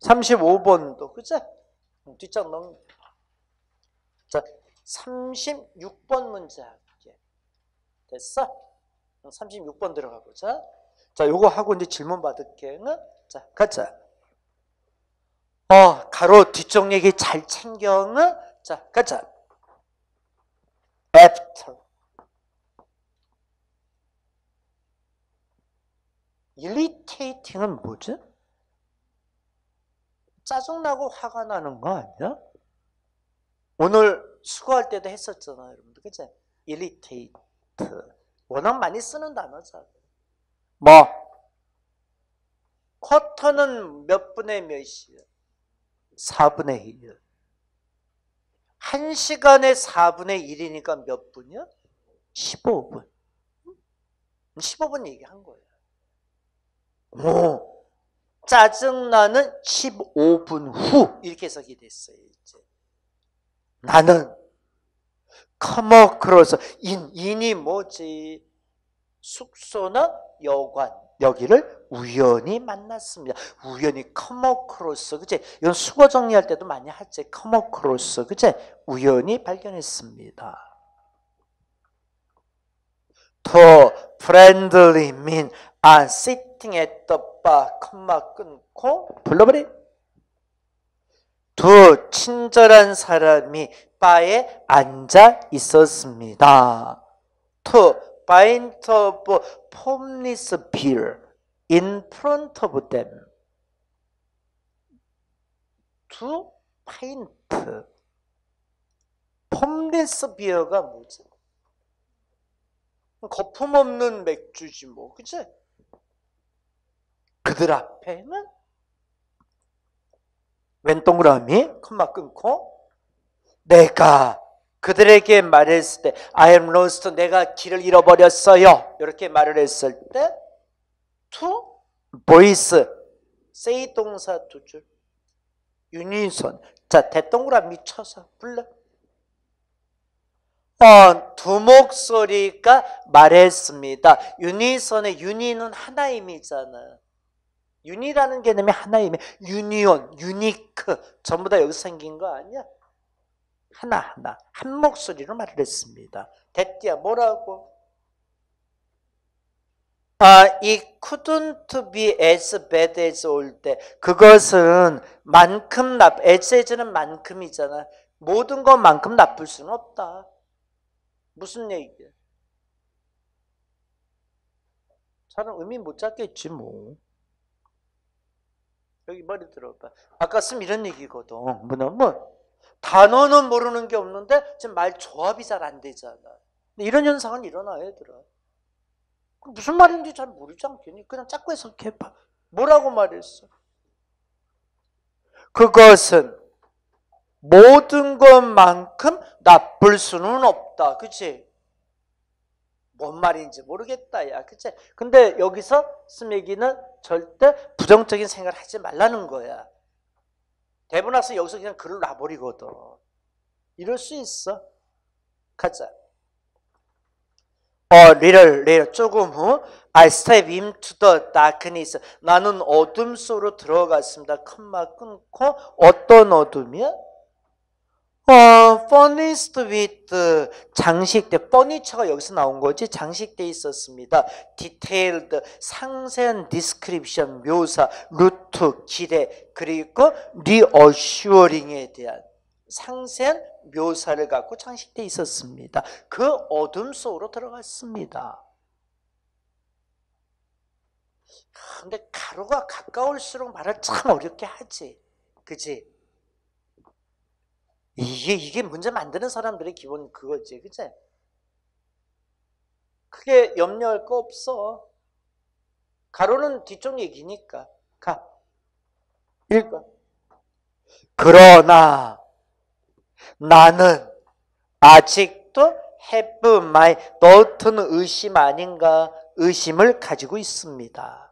35번도, 그치? 뒷장 넘겨. 자, 36번 문제 할게. 됐어? 36번 들어가 보자. 자, 요거 하고 이제 질문 받을게. 응? 자, 가자. 어, 가로 뒤쪽 얘기 잘 챙겨. 응? 자, 가자. after. irritating은 뭐지? 짜증나고 화가 나는 거 아니야? 오늘 수고할 때도 했었잖아요, 여러분들. 그치? irritate. 워낙 많이 쓰는 단어죠. 뭐? 쿼터는 몇 분의 몇이에요? 4분의 1. 1시간에 4분의 1이니까 몇 분이요? 15분. 15분 얘기한 거예요. 오, 짜증나는 15분 후 이렇게 해석이 됐어요. 이제. 나는 커머크로서 인 인이 뭐지? 숙소나 여관 여기를 우연히 만났습니다. 우연히 커머크로서 그치? 이건 수거 정리할 때도 많이 하지. 커머크로서 그치? 우연히 발견했습니다. To friendly mean 아, sit sitting at the bar, 컴마 끊고 불러버리. 두 친절한 사람이 바에 앉아 있었습니다. To pint of formless beer in front of them. 두 파인트. foamless beer가 뭐지? 거품 없는 맥주지 뭐, 그치? 그들 앞에는 when 동그라미 컴마 끊고 내가 그들에게 말했을 때 I am lost 내가 길을 잃어버렸어요 이렇게 말을 했을 때 to voice say 동사 두줄 유니선 자 대동그라 미 쳐서 불러 어, 두 목소리가 말했습니다. 유니선의 유니는 하나임이잖아. 유니라는 개념이 하나임이 유니온, 유니크 전부 다 여기서 생긴 거 아니야? 하나하나 한 목소리로 말을 했습니다. 대띠야 뭐라고? 아, 이 couldn't be as bad as 올 때 그것은 만큼 나 as as는 만큼이잖아. 모든 것만큼 나쁠 수는 없다. 무슨 얘기야? 잘은 의미 못 잡겠지 뭐. 여기 머리 들어봐. 아까 쓴 이런 얘기거든. 뭐냐면 단어는 모르는 게 없는데 지금 말 조합이 잘 안 되잖아. 이런 현상은 일어나 얘들아. 무슨 말인지 잘 모르지 않겠니? 그냥 자꾸 해석해봐. 뭐라고 말했어? 그것은 모든 것만큼 나쁠 수는 없다. 그치? 뭔 말인지 모르겠다. 야. 그치? 근데 여기서 스메기는 절대 부정적인 생각을 하지 말라는 거야. 와서 여기서 그냥 글을 놔버리거든. 이럴 수 있어. 가자. 어, little, little, 조금 후 I step into the darkness. 나는 어둠 속으로 들어갔습니다. 컴마 끊고 어떤 어둠이야? 어, furnished with 장식돼 furniture가 여기서 나온 거지 장식돼 있었습니다. detailed 상세한 description 묘사 루트 길에 그리고 reassuring에 대한 상세한 묘사를 갖고 장식돼 있었습니다. 그 어둠 속으로 들어갔습니다. 근데 가로가 가까울수록 말을 참 어렵게 하지. 그지? 이게 이게 문제 만드는 사람들의 기본 그거지, 그치? 크게 염려할 거 없어. 가로는 뒤쪽 얘기니까 가. 읽어. 그러나 나는 아직도 have my 너트는 의심 아닌가 의심을 가지고 있습니다.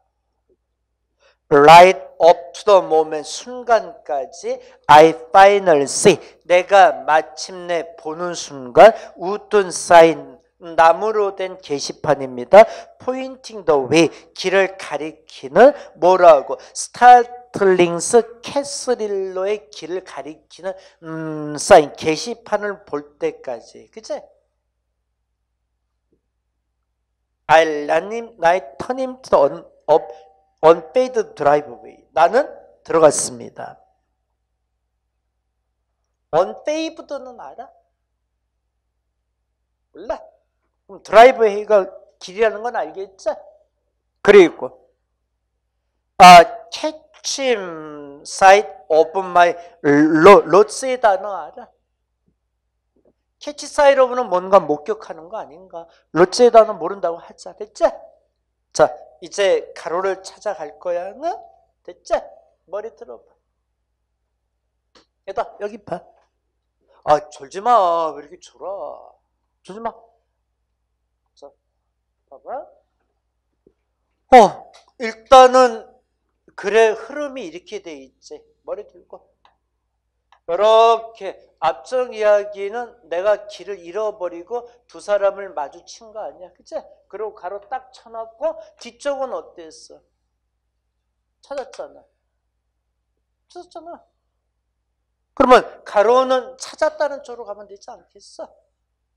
Right up to the moment 순간까지 I finally see 내가 마침내 보는 순간 우둔 사인 나무로 된 게시판입니다. pointing the way 길을 가리키는 뭐라고 스타틀링스 캐스릴로의 길을 가리키는 음, 사인 게시판을 볼 때까지 그치? Unpaid driveway. 나는 들어갔습니다. unpaved는 알아? 몰라? 그럼 드라이브웨이가 길이라는 건 알겠지? 그리고 아 캐침 사이트 오픈 마이 로스의 단어 알아? 캐치 사이트 오브는 뭔가 목격하는 거 아닌가? 로스의 단어 모른다고 하자 됐지? 자 이제 가로를 찾아갈 거야. 응? 됐지? 머리 들어봐. 얘다 여기 봐. 아 졸지 마. 왜 이렇게 졸아? 졸지 마. 자, 봐봐. 어, 일단은 글의 흐름이 이렇게 돼 있지. 머리 들고. 이렇게 앞쪽 이야기는 내가 길을 잃어버리고 두 사람을 마주친 거 아니야. 그치? 그리고 가로 딱 쳐놨고 뒤쪽은 어땠어? 찾았잖아. 찾았잖아. 그러면 가로는 찾았다는 쪽으로 가면 되지 않겠어?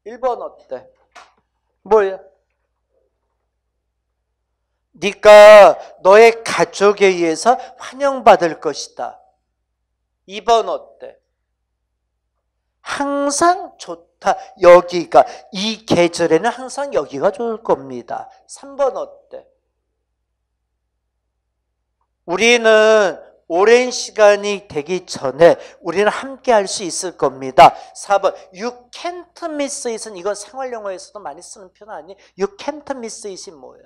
1번 어때? 뭐야? 네가 너의 가족에 의해서 환영받을 것이다. 2번 어때? 항상 좋다. 여기가 이 계절에는 항상 여기가 좋을 겁니다. 3번 어때? 우리는 오랜 시간이 되기 전에 우리는 함께 할 수 있을 겁니다. 4번 You can't miss it은 이건 생활 영어에서도 많이 쓰는 표현 아니? You can't miss it이 뭐야?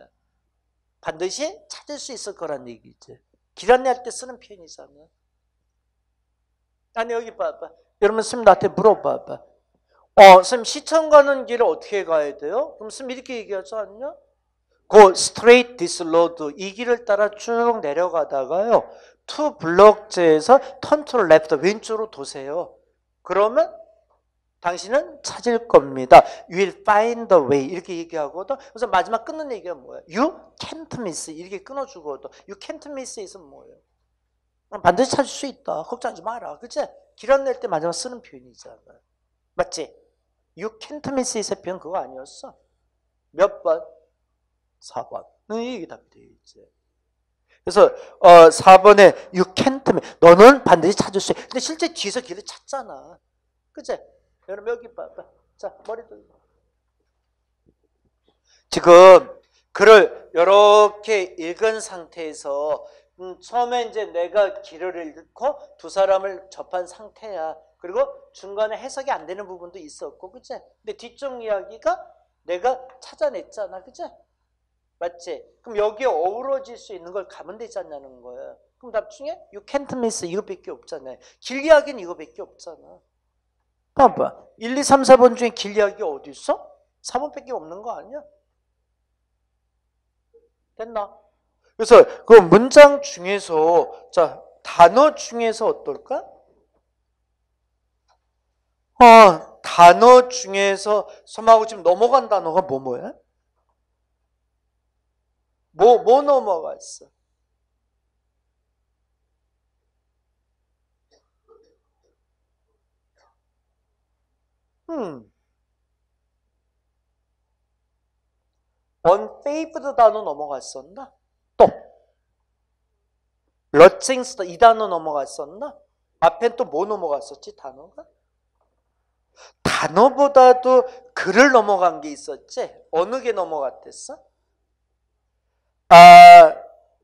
반드시 찾을 수 있을 거란 얘기지. 길 안내할 때 쓰는 표현이잖아. 아니 여기 봐봐. 여러분 스님 나한테 물어봐봐. 어, 스님 시청 가는 길을 어떻게 가야 돼요? 그럼 스님 이렇게 얘기하지 않냐? go straight this road 이 길을 따라 쭉 내려가다가요. 투 블럭제에서 to left 왼쪽으로 도세요. 그러면 당신은 찾을 겁니다. You will find the way 이렇게 얘기하고도 그래서 마지막 끊는 얘기가 뭐예요? You can't miss 이렇게 끊어주고도 You can't miss it은 뭐예요? 반드시 찾을 수 있다. 걱정하지 마라. 그치? 길 안내할 때 마지막 쓰는 표현이잖아. 맞지? Miss it의 표현 그거 아니었어? 몇 번? 4번. 이게 답이 되겠지. 그래서 어 4번에 you can't. 너는 반드시 찾을 수 있어. 근데 실제 뒤에서 길을 찾잖아. 그치? 여러분 여기 봐봐. 자, 머리 들고. 지금 글을 이렇게 읽은 상태에서 음, 처음에 이제 내가 길을 잃고 두 사람을 접한 상태야. 그리고 중간에 해석이 안 되는 부분도 있었고, 그치? 근데 뒤쪽 이야기가 내가 찾아냈잖아, 그치? 맞지? 그럼 여기에 어우러질 수 있는 걸 가면 되지 않냐는 거야. 그럼 나중에 you can't miss 이거밖에 없잖아요. 길 이야기는 이거밖에 없잖아. 봐봐. 1, 2, 3, 4번 중에 길 이야기 어디 있어? 4번밖에 없는 거 아니야? 됐나? 그래서 그 문장 중에서 자 단어 중에서 어떨까? 어, 단어 중에서 섬하고 지금 넘어간 단어가 뭐 뭐야? 뭐, 뭐 넘어갔어? 음. unfavored 단어 넘어갔었나? 또 러칭스 이 단어 넘어갔었나? 앞엔 또 뭐 넘어갔었지 단어가? 단어보다도 글을 넘어간 게 있었지? 어느 게 넘어갔댔어? 아,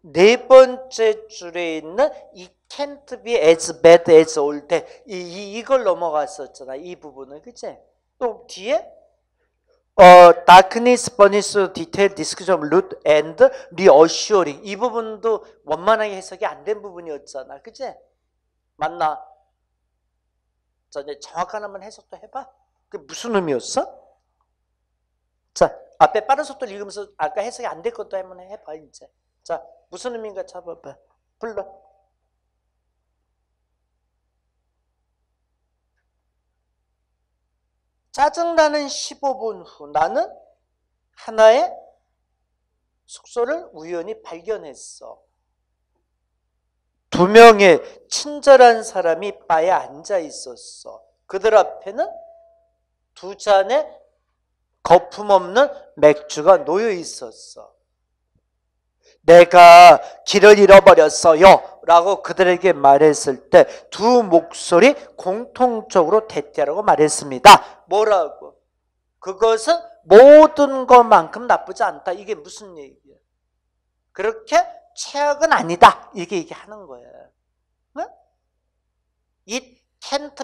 네 번째 줄에 있는 이 can't be as bad as that 이, 이, 이걸 넘어갔었잖아 이 부분은 그치? 또 뒤에 어, darkness, furnace, detail, description, root, and reassuring. 이 부분도 원만하게 해석이 안 된 부분이었잖아. 그치? 맞나? 자, 이제 정확한 한번 해석도 해봐. 그게 무슨 의미였어? 자, 앞에 빠른 속도를 읽으면서 아까 해석이 안 될 것도 한번 해봐, 이제. 자, 무슨 의미인가 찾아봐. 불러. 짜증나는 15분 후 나는 하나의 숙소를 우연히 발견했어. 두 명의 친절한 사람이 바에 앉아 있었어. 그들 앞에는 두 잔의 거품 없는 맥주가 놓여 있었어. 내가 길을 잃어버렸어요. 라고 그들에게 말했을 때 두 목소리 공통적으로 대퇴하라고 말했습니다. 뭐라고? 그것은 모든 것만큼 나쁘지 않다. 이게 무슨 얘기야? 그렇게 최악은 아니다. 이렇게 얘기하는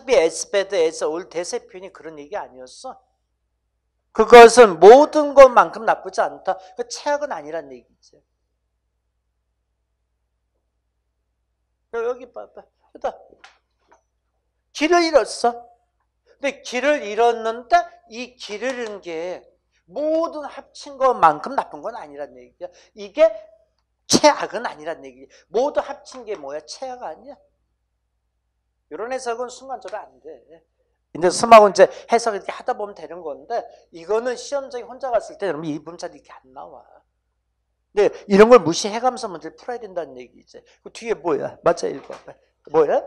be as bad as all 대세편이 그런 얘기 아니었어? 그것은 모든 것만큼 나쁘지 않다. 그 최악은 아니란 얘기지. 여기 봐봐. 그다 길을 잃었어. 근데 길을 잃었는데 이 길을 잃은 게 모든 합친 것만큼 나쁜 건 아니란 얘기야. 이게 최악은 아니란 얘기. 모두 합친 게 뭐야? 최악 아니야? 이런 해석은 순간적으로 안 돼. 근데 스마고 이제 해석 이렇게 하다 보면 되는 건데 이거는 시험장에 혼자 갔을 때 여러분 이 문자도 이렇게 안 나와. 근데 이런 걸 무시해가면서 문제를 풀어야 된다는 얘기지. 그 뒤에 뭐야? 맞아 읽어봐. 뭐야?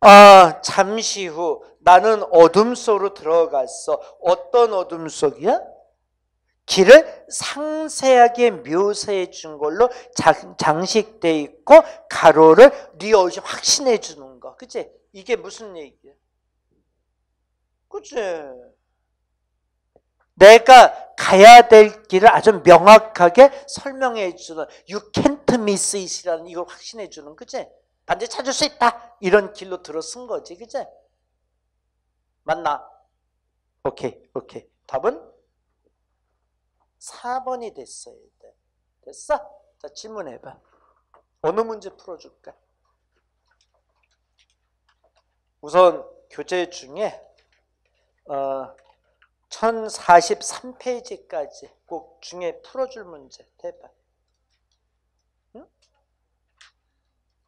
아 잠시 후 나는 어둠 속으로 들어갔어. 어떤 어둠 속이야? 길을 상세하게 묘사해 준 걸로 장식돼 있고 가로를 리어시 확신해 주는 거. 그치? 이게 무슨 얘기야? 그치? 내가 가야 될 길을 아주 명확하게 설명해 주는 you can't miss it이라는 이걸 확신해 주는 그치? 반드시 찾을 수 있다. 이런 길로 들어 쓴 거지. 그치? 맞나? 오케이, 오케이. 답은 4번이 됐어야 돼. 됐어? 자, 질문해봐. 어느 문제 풀어줄까? 우선 교재 중에 어, 1043페이지까지 꼭 중에 풀어줄 문제. 응?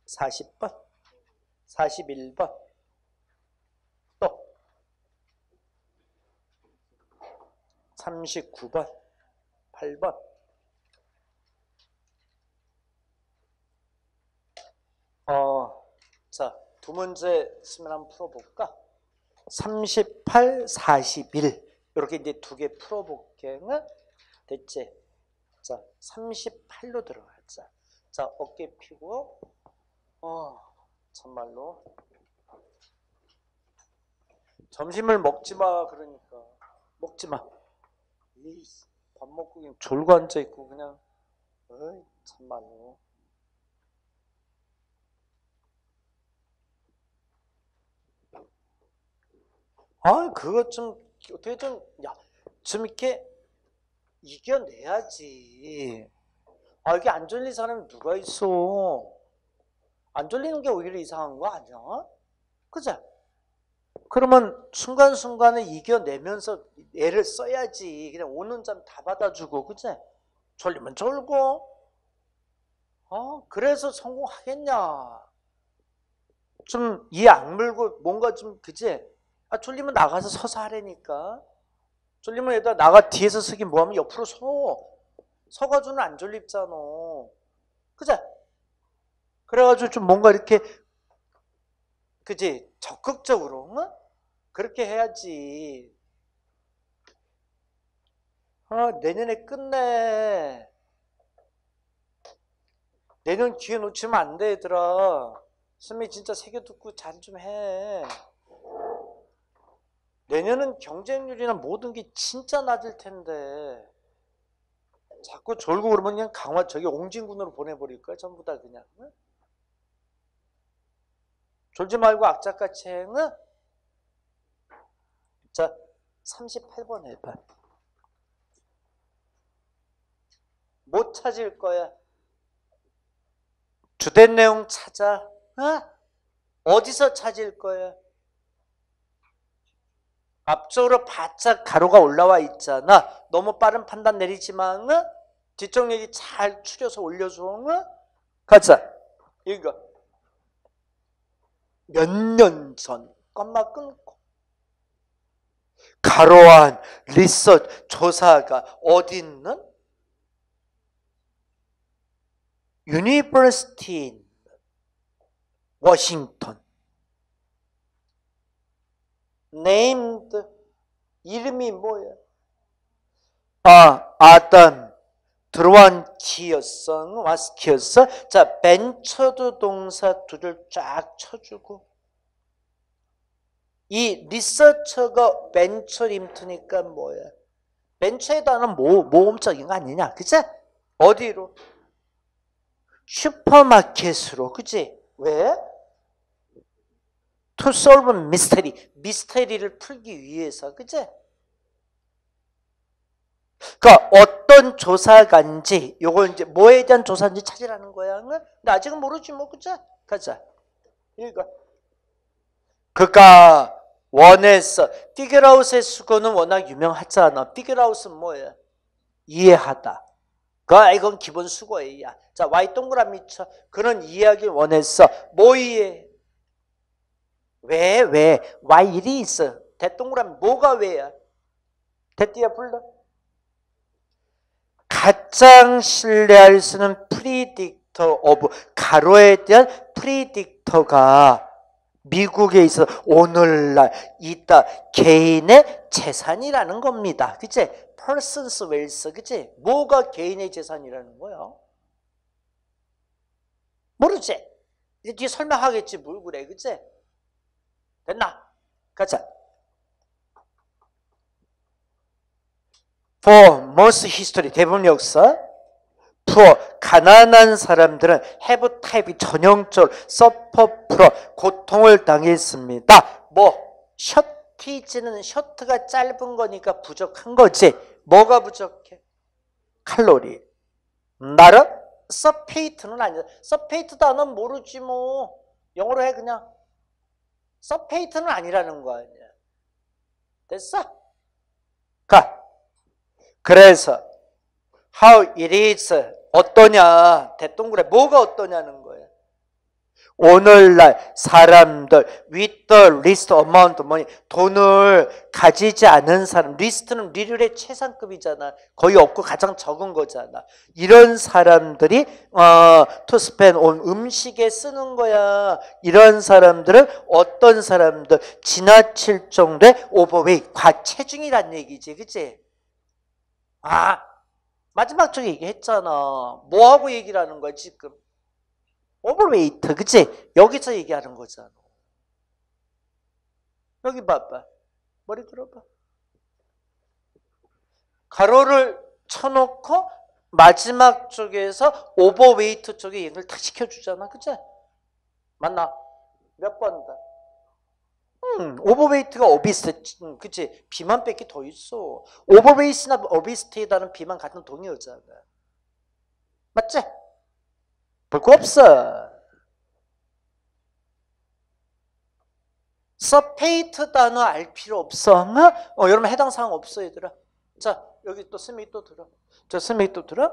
40번, 41번, 또 39번, 8번. 어, 자, 두 문제 있으면 한번 풀어볼까? 38, 41. 이렇게 이제 두 개 풀어볼게. 됐지? 자, 38로 들어가자. 자, 어깨 피고, 어, 참말로. 점심을 먹지 마, 그러니까. 먹지 마. 이밥 먹고 그냥 졸고 앉아 있고 그냥 어이 참말로 아 그거 좀 어떻게 좀야좀 이렇게 이겨내야지 아 이게 안 졸린 사람이 누가 있어 안 졸리는 게 오히려 이상한 거 아니야? 그죠? 그러면 순간순간에 이겨내면서 애를 써야지. 그냥 오는 잠 다 받아주고, 그치? 졸리면 졸고. 어, 그래서 성공하겠냐. 좀 이 악물고 뭔가 좀, 그치? 아, 졸리면 나가서 서서 하라니까. 졸리면 얘들아, 나가 뒤에서 서기 뭐하면 옆으로 서. 서가지고는 안 졸립잖아. 그치? 그래가지고 좀 뭔가 이렇게 그지? 적극적으로 응? 그렇게 해야지. 아, 내년에 끝내. 내년 기회 놓치면 안 돼, 얘들아. 선미 진짜 새겨 듣고 잘 좀 해. 내년은 경쟁률이나 모든 게 진짜 낮을 텐데. 자꾸 졸고 그러면 그냥 강화, 저기 옹진군으로 보내버릴 거야, 전부 다 그냥. 응? 졸지 말고 악착같이 행은 자 38번 해봐 못 찾을 거야 주된 내용 찾아 어? 어디서 찾을 거야 앞쪽으로 바짝 가로가 올라와 있잖아 너무 빠른 판단 내리지만 어? 뒤쪽 얘기 잘 추려서 올려줘 어? 가자 이거 몇 년 전, 껌마 끊고. 가로한 리서치 조사가 어디 있는? 유니버시티 워싱턴. Named 이름이 뭐야? 아, 아담 드로안키였어, 와스키였어. 자, 벤처도 동사 두를 쫙 쳐주고 이 리서처가 벤처 림트니까 뭐야? 벤처에 따른 모, 모험적인 거 아니냐, 그치? 어디로? 슈퍼마켓으로, 그치? 왜? To solve mystery, 미스테리를 풀기 위해서, 그치? 그러니까 어떤 조사관지 요걸 이제 뭐에 대한 조사인지 찾으라는 거야. 근데 아직은 모르지 뭐 그죠? 가자. 읽어. 그가 원해서 figure out의 숙어는 워낙 유명하잖아. figure out은 뭐야? 이해하다. 그 이건 기본 숙어야. 자, why 동그라미 쳐. 그런 이해하길 원해서 뭐 이해? 왜? 왜? Y 일이 있어. that 동그라미 뭐가 왜야? that이야 불러. 가장 신뢰할 수 있는 predictor of 가로에 대한 프리딕터가 미국에 있어 오늘날 있다 개인의 재산이라는 겁니다. 그치? persons wealth, 그치? 뭐가 개인의 재산이라는 거야? 모르지? 뒤에 설명하겠지, 뭘 그래, 그치? 됐나? 가자. For most history, 대부분 역사, poor, 가난한 사람들은 have typically 전형적으로 suffer from, 고통을 당했습니다. 뭐, shortage는 short가 짧은 거니까 부족한 거지. 뭐가 부족해? 칼로리. 나름 서페이트는 아니다. surfeit 단어는 모르지 뭐. 영어로 해 그냥. surfeit는 아니라는 거 아니야. 됐어? 가. 그래서 how it is 어떠냐? that 동그래 뭐가 어떠냐는 거야. 오늘날 사람들 with the least amount money 돈을 가지지 않은 사람 least는 little의 최상급이잖아. 거의 없고 가장 적은 거잖아. 이런 사람들이 어, to spend on 음식에 쓰는 거야. 이런 사람들은 어떤 사람들 지나칠 정도의 overweight 과체중이란 얘기지 그치? 아 마지막 쪽에 얘기했잖아. 뭐하고 얘기를 하는 거야 지금 overweight 그치? 여기서 얘기하는 거잖아. 여기 봐봐. 머리 들어봐. 가로를 쳐놓고 마지막 쪽에서 overweight 쪽에 얘기를 다 시켜주잖아. 그치? 맞나? 몇 번다? 음, overweight가 obese, 음, 그치? 비만밖에 더 있어. overweight나 obese에다는 비만 같은 동의어잖아. 맞지? 볼거 없어. surfeit 단어 알 필요 없어. 어, 여러분 해당 사항 없어 얘들아. 자 여기 또 스미 또 들어. 저 스미 또 들어.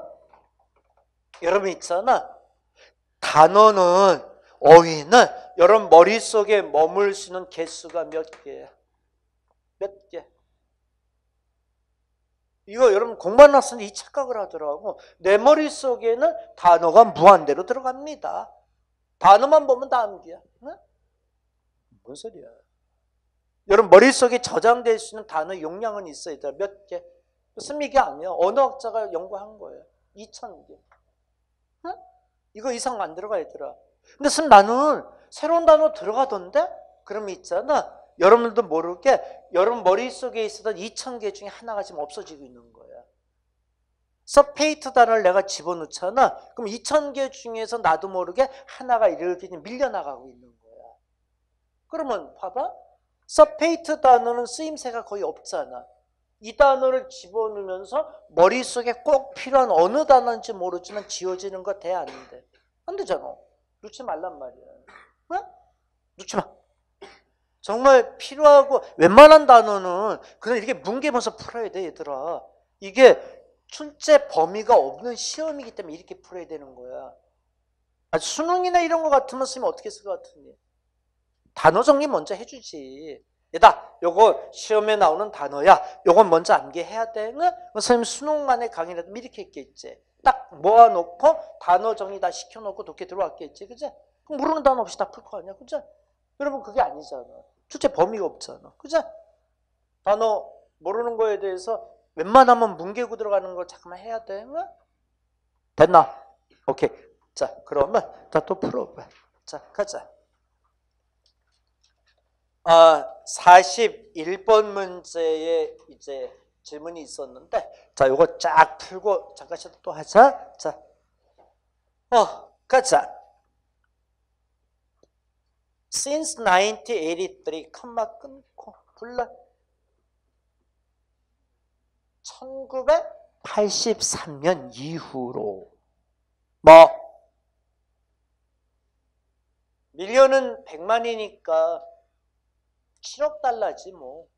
여러분 있잖아. 단어는 어휘는 여러분 머릿속에 머물 수 있는 개수가 몇 개야? 몇 개? 이거 여러분 공부한 학생이 이 착각을 하더라고. 내 머릿속에는 단어가 무한대로 들어갑니다. 단어만 보면 다 암기야. 응? 뭔 소리야. 여러분 머릿속에 저장될 수 있는 단어 용량은 있어야 돼. 몇 개? 스미게 아니야. 언어학자가 연구한 거예요. 2천 개. 응? 이거 이상 안 들어가 있더라. 근데 선 나는 새로운 단어 들어가던데? 그러면 있잖아. 여러분들도 모르게 여러분 머릿속에 있었던 2천 개 중에 하나가 지금 없어지고 있는 거야. sulfate 단어를 내가 집어넣잖아. 그럼 2천 개 중에서 나도 모르게 하나가 이렇게 밀려나가고 있는 거야. 그러면 봐봐. sulfate 단어는 쓰임새가 거의 없잖아. 이 단어를 집어넣으면서 머릿속에 꼭 필요한 어느 단어인지 모르지만 지워지는 거 돼, 안 되잖아. 놓지 말란 말이야. 응? 놓지 마. 정말 필요하고 웬만한 단어는 그냥 이렇게 뭉개면서 풀어야 돼 얘들아. 이게 출제 범위가 없는 시험이기 때문에 이렇게 풀어야 되는 거야. 아, 수능이나 이런 거 같으면 쓰면 어떻게 쓸 것 같으니? 단어 정리 먼저 해주지. 얘다, 요거 시험에 나오는 단어야. 요건 먼저 암기해야 돼. 응? 선생님 수능만의 강의라도 이렇게 했겠지. 딱 모아놓고 단어 정리 다 시켜놓고 독해 들어왔겠지. 그지? 모르는 단어 없이 다 풀 거 아니야. 그지? 여러분 그게 아니잖아. 출제 범위가 없잖아. 그죠? 단어 모르는 거에 대해서 웬만하면 뭉개고 들어가는 거 잠깐만 해야 돼. 응? 됐나? 오케이. 자, 그러면 자또 풀어봐. 자, 가자. 아, 41번 문제에 이제 질문이 있었는데 자, 요거 쫙 풀고 잠깐 또 하자. 자. 어, 가자. Since 1983 컴마 끊고 불러 1983년 이후로 뭐 밀려는 100만이니까 7억 달러지 뭐.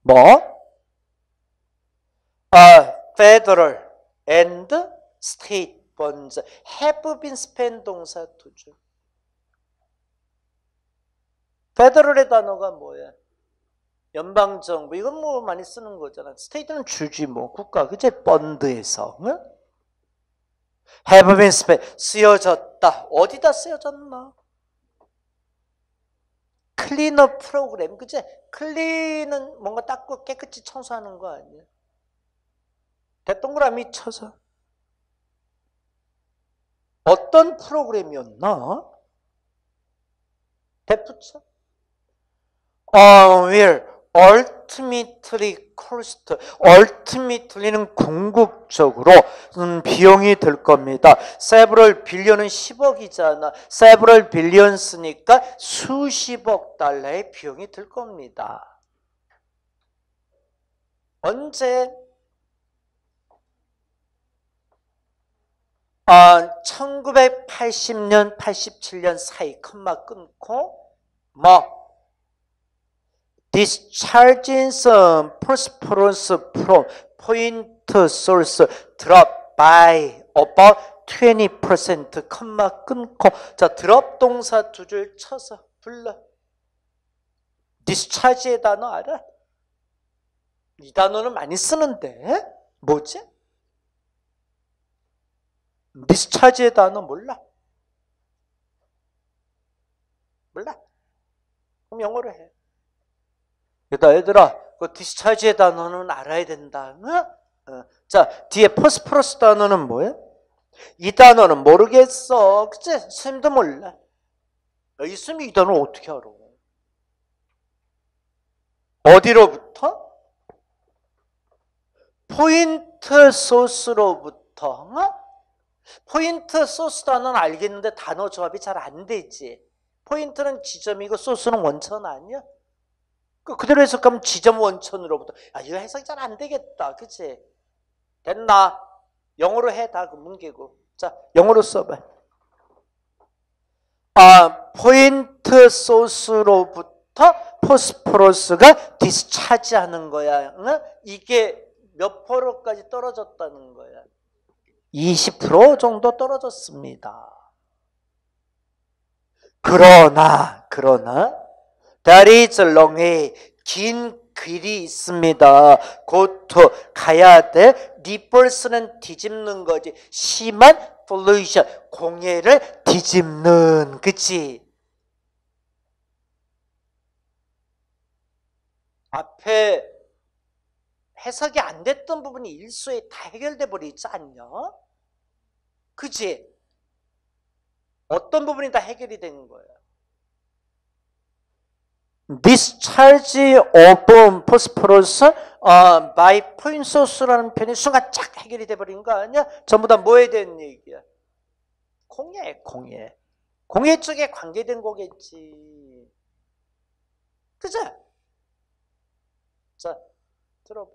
뭐? 아, federal and state funds have been spent 동사 투주. federal의 단어가 뭐야? 연방정부 이건 뭐 많이 쓰는 거잖아. state는 주지 뭐 국가 그제 펀드에서 응? have been spent 쓰여졌다. 어디다 쓰여졌나? cleanup 프로그램, 그치? 클린은 뭔가 닦고 깨끗이 청소하는 거 아니야? 대동그라미 쳐서. 어떤 프로그램이었나? 대푸쳐? 어, will ultimately cost. ultimately는 궁극적으로 음, 비용이 들 겁니다. several billion은 10억이잖아. several billions니까 수십억 달러의 비용이 들 겁니다. 언제? 아, 1980년, 87년 사이 컴마 끊고 뭐 discharging some phosphorus from point source drop by about 20% 컴마 끊고 자 드롭 동사 두 줄 쳐서 불러 discharge의 단어 알아? 이 단어는 많이 쓰는데 뭐지? 디스차지의 단어 몰라? 몰라? 그럼 영어로 해. 그다 얘들아, 그 디스차지의 단어는 알아야 된다. 어? 자, 뒤에 포스프러스 단어는 뭐예요? 이 단어는 모르겠어. 그치? 쌤도 몰라. 있으면 이 단어 어떻게 알아? 어디로부터? 포인트 소스로부터. 어? 포인트 소스 단어는 알겠는데 단어 조합이 잘 안 되지. 포인트는 지점이고 소스는 원천 아니야? 그 그대로 해석하면 지점 원천으로부터 아 이거 해석이 잘 안 되겠다. 그치? 됐나? 영어로 해다 그 문제고 자 영어로 써봐. 아 포인트 소스로부터 포스포러스가 디스차지하는 거야. 응? 이게 몇 프로까지 떨어졌다는 거야? 20% 정도 떨어졌습니다. 그러나 그러나 That is long way. 긴 길이 있습니다. 곧 가야 돼. 리펄스는 뒤집는 거지. 심한 pollution, 공해를 뒤집는, 그치? 앞에 해석이 안 됐던 부분이 일소에 다 해결돼 버리지 않냐? 그치? 어떤 부분이 다 해결이 된 거야? Discharge of phosphorus 어, by point source라는 표현이 순간 쫙 해결이 돼버린 거 아니야? 전부 다 뭐에 대한 얘기야? 공예, 공예. 공예 쪽에 관계된 거겠지. 그죠? 자, 들어봐.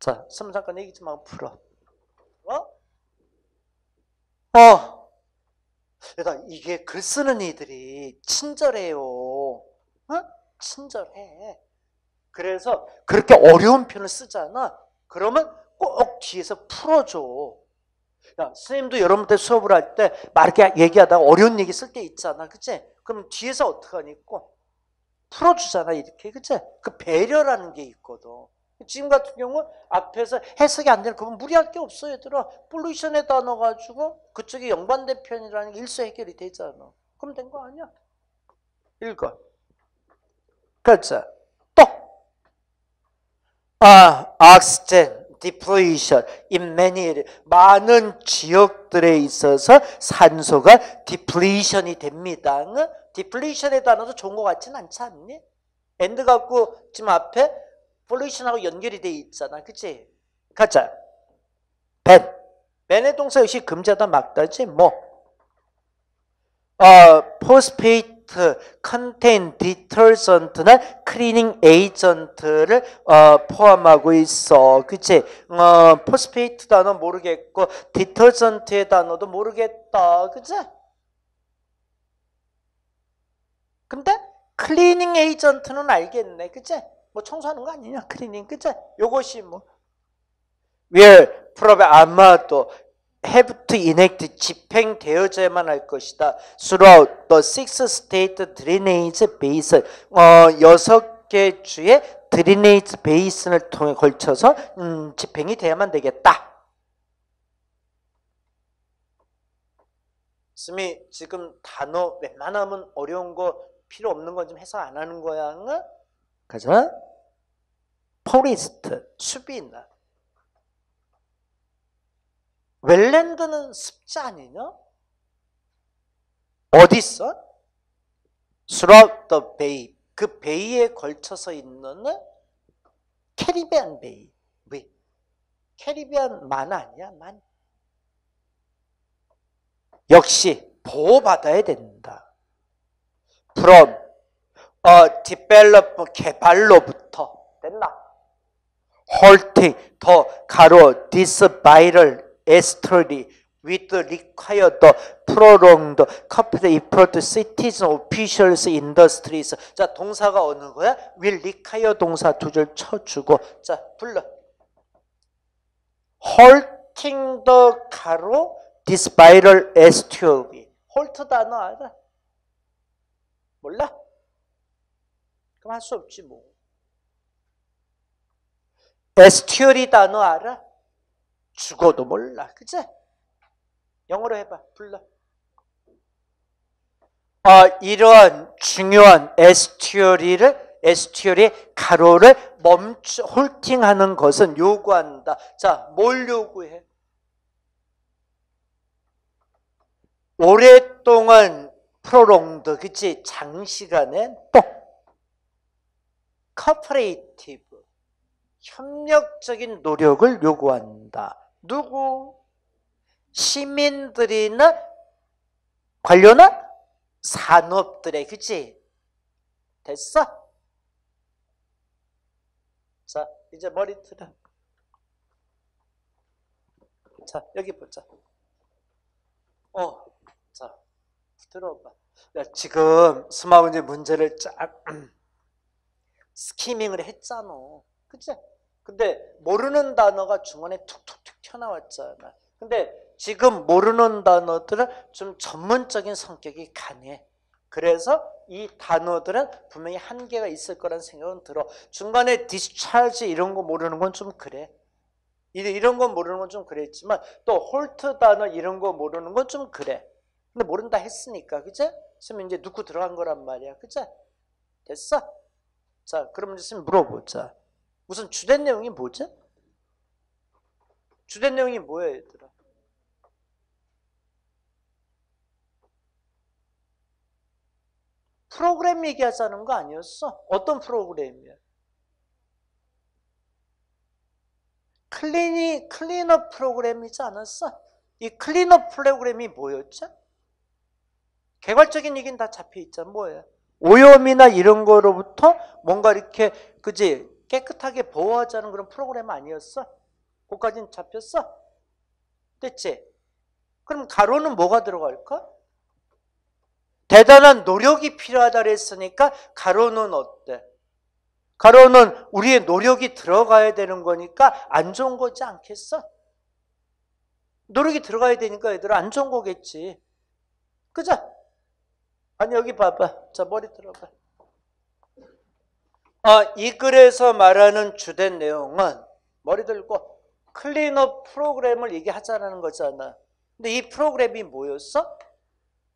자, 잠깐 얘기 좀 하고 풀어. 어? 어. 그러니까 이게 글 쓰는 이들이 친절해요. 어? 친절해. 그래서 그렇게 어려운 표현을 쓰잖아. 그러면 꼭 뒤에서 풀어줘. 야, 선생님도 여러분들 수업을 할 때 막 이렇게 얘기하다가 어려운 얘기 쓸 때 있잖아. 그치? 그럼 뒤에서 어떡하니? 꼭 풀어주잖아. 이렇게. 그치? 그 배려라는 게 있거든. 지금 같은 경우 앞에서 해석이 안 되는 그건 무리할 게 없어 얘들아. pollution에다 넣어가지고 그쪽에 연관된 표현이라는 게 일소 해결이 되잖아. 그럼 된 거 아니야? 읽어. 그렇죠. 또, 아, oxygen depletion in many 많은 지역들에 있어서 산소가 depletion이 됩니다. depletion의 단어도 좋은 것 같지는 않지 않니? and 갖고 지금 앞에 pollution하고 연결이 돼 있잖아. 그치? 가자. ban. ban의 동사 역시 금자다 막다지 뭐. 어, phosphate contain detergent나 cleaning agent를 어, 포함하고 있어. 그치? 어, phosphate 단어 모르겠고 detergent의 단어도 모르겠다. 그치? 근데 cleaning agent는 알겠네. 그치? 뭐 청소하는 거 아니냐? cleaning. 그치? 요것이 뭐 probably 아마도 have to enact 집행되어져야만 할 것이다. throughout the six state drainage basin 어, 여섯 개 주의 drainage basin을 통해 걸쳐서 음, 집행이 돼야만 되겠다. 쌤이 지금 단어 웬만하면 어려운 거 필요 없는 건 좀 해석 안 하는 거야. 응? 가자. forest, 수비나. 웰랜드는 습지 아니냐? 어디 있어? throughout the bay. 그 베이에 걸쳐서 있는 캐리비안 베이. 왜? 캐리비안 만 아니야? 만. 역시 보호받아야 된다. from 어, develop 개발로부터 됐나? halting 더 가로 viral estuary with the prolonged capital effort cities, officials, industries. 자 동사가 어느 거야? will require 동사 두 줄 쳐주고 자 불러. halting the 가로 this viral estuary. hold 단어 알아? 몰라? 그럼 할 수 없지 뭐. 에스튜어리 단어 알아? 죽어도 몰라. 그치? 영어로 해봐. 불러. 어, 이러한 중요한 에스튜어리를 에스튜어리 가로를 멈추 홀팅하는 것은 요구한다. 자, 뭘 요구해? 오랫동안 prolonged 그치 장시간에 또 cooperative 협력적인 노력을 요구한다. 누구? 시민들이나 관련한 산업들의 그치? 됐어? 자 이제 머리 틀어. 자 여기 보자. 어, 자 들어봐. 야, 지금 스마운지 문제를 쫙 스키밍을 했잖아. 그치? 근데 모르는 단어가 중간에 툭툭툭 튀어나왔잖아. 근데 지금 모르는 단어들은 좀 전문적인 성격이 강해. 그래서 이 단어들은 분명히 한계가 있을 거란 생각은 들어. 중간에 디스차지 이런 거 모르는 건 좀 그래. 이런 건 모르는 건 좀 그랬지만 또 홀트 단어 이런 거 모르는 건 좀 그래. 근데 모른다 했으니까, 그제? 그러면 이제 넣고 들어간 거란 말이야, 그제? 됐어? 자, 그럼 이제 물어보자. 무슨 주된 내용이 뭐지? 주된 내용이 뭐야, 얘들아? 프로그램 얘기하자는 거 아니었어? 어떤 프로그램이야? 클리니, 클리너 프로그램이지 않았어? 이 클리너 프로그램이 뭐였죠? 개괄적인 얘기는 다 잡혀 있잖아. 뭐예요? 오염이나 이런 거로부터 뭔가 이렇게, 그지? 깨끗하게 보호하자는 그런 프로그램 아니었어? 그까지는 잡혔어? 됐지? 그럼 가로는 뭐가 들어갈까? 대단한 노력이 필요하다 그랬으니까 가로는 어때? 가로는 우리의 노력이 들어가야 되는 거니까 안 좋은 거지 않겠어? 노력이 들어가야 되니까 얘들아 안 좋은 거겠지. 그죠? 아니 여기 봐봐. 자 머리 들어봐. 아, 이 글에서 말하는 주된 내용은 머리 들고 클린업 프로그램을 얘기하자는 거잖아. 근데 이 프로그램이 뭐였어?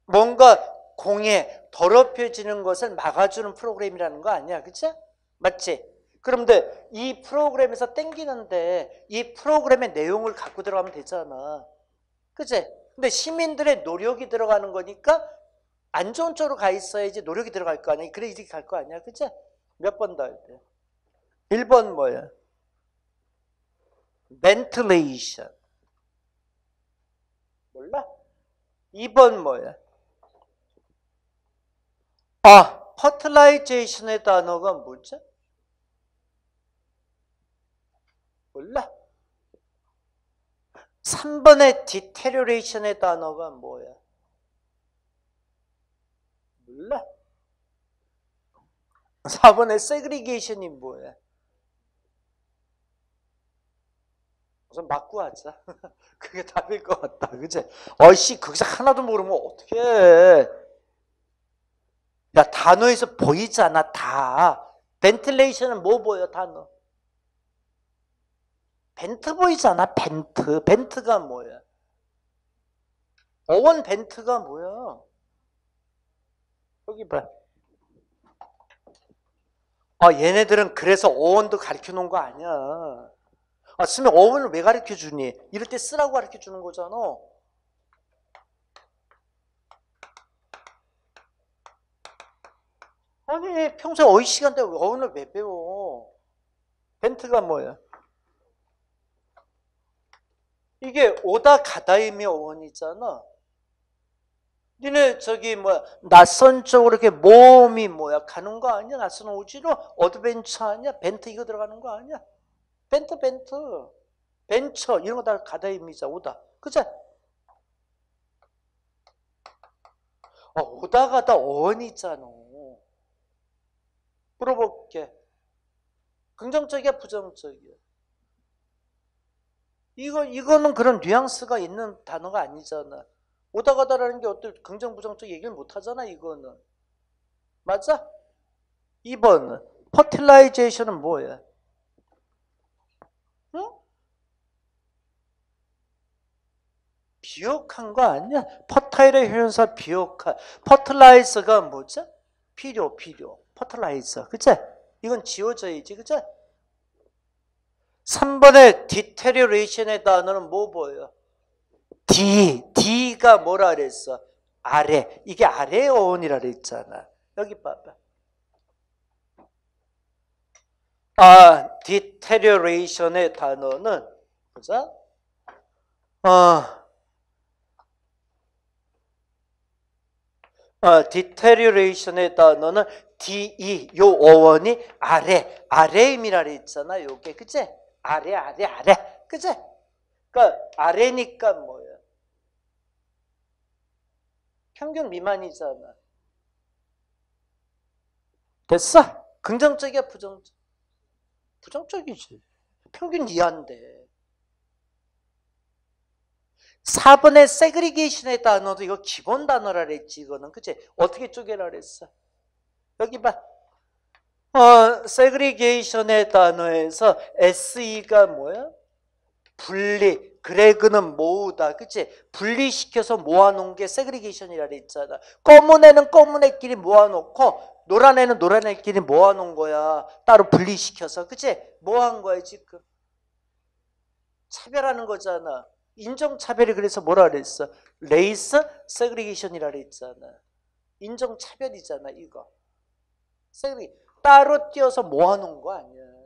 뭔가 공에 더럽혀지는 것을 막아주는 프로그램이라는 거 아니야. 그치? 맞지? 그런데 이 프로그램에서 땡기는데 이 프로그램의 내용을 갖고 들어가면 되잖아. 그치? 근데 시민들의 노력이 들어가는 거니까 안 좋은 쪽으로 가 있어야지 노력이 들어갈 거 아니야. 그래 이렇게 갈 거 아니야. 그치? 몇 번 더 할 때? 1번 뭐야? ventilation. 몰라? 2번 뭐야? 아, fertilization의 단어가 뭐지? 몰라? 3번의 deterioration의 단어가 뭐야? 몰라? 4번의 segregation이 뭐야? 우선 맞고 하자. 그게 답일 것 같다. 그치? 어이씨, 거기서 하나도 모르면 어떻게 해. 야, 단어에서 보이잖아, 다. 벤틀레이션은 뭐 보여, 단어? 벤트 보이잖아, 벤트. 벤트가 뭐야? 어원 벤트가 뭐야? 여기 봐. 아, 얘네들은 그래서 어원도 가르쳐 놓은 거 아니야. 아, 쓰면 어원을 왜 가르쳐 주니? 이럴 때 쓰라고 가르쳐 주는 거잖아. 아니, 평소에 어휘 시간 때 어원을 왜 배워? 벤트가 뭐야? 이게 오다 가다임의 어원이잖아. 니네 저기 뭐야 낯선 쪽으로 이렇게 몸이 뭐야 가는 거 아니야? 낯선 오지로 adventure 아니야? vent 이거 들어가는 거 아니야? vent vent venture 이런 거 다 가다임이자 오다 그죠? 어, 오다 가다 어원이잖아. 물어볼게. 긍정적이야 부정적이야? 이거 이거는 그런 뉘앙스가 있는 단어가 아니잖아. 오다 가다라는 게 어떤 긍정 부정적 얘기를 못 하잖아 이거는. 맞아? 2번 fertilization은 뭐야? 응? 비옥한 거 아니야? 퍼타일의 현사 비옥한 fertilizer가 뭐죠? 비료 비료 fertilizer 그치? 이건 지워져야지 그치? 3번의 deterioration의 단어는 뭐 보여? D, D가 뭐라 그랬어? 아래. 이게 아래 어원이라 그랬잖아. 여기 봐봐. 아, deterioration의 단어는 보자. 어, 어, deterioration의 단어는 DE, 요 어원이 아래, 아래임이라 그랬잖아, 요게. 그치? 아래, 아래, 아래. 그치? 그러니까 아래니까 뭐야? 평균 미만이잖아. 됐어? 긍정적이야, 부정적? 부정적이지. 평균 이하인데. 4번의 세그리게이션의 단어도 이거 기본 단어라 그랬지, 이거는. 그치? 어떻게 쪼개라 그랬어? 여기 봐. 어, 세그리게이션의 단어에서 SE가 뭐야? 분리. greg는 모으다. 그치? 분리시켜서 모아놓은 게 segregation이라 그랬잖아. 검은 애는 검은 애끼리 모아놓고 노란 애는 노란 애끼리 모아놓은 거야. 따로 분리시켜서. 그치? 뭐 한 거야, 지금? 차별하는 거잖아. 인종차별이 그래서 뭐라 그랬어? race segregation이라 그랬잖아. 인종차별이잖아, 이거. segre 따로 띄어서 모아놓은 거 아니야.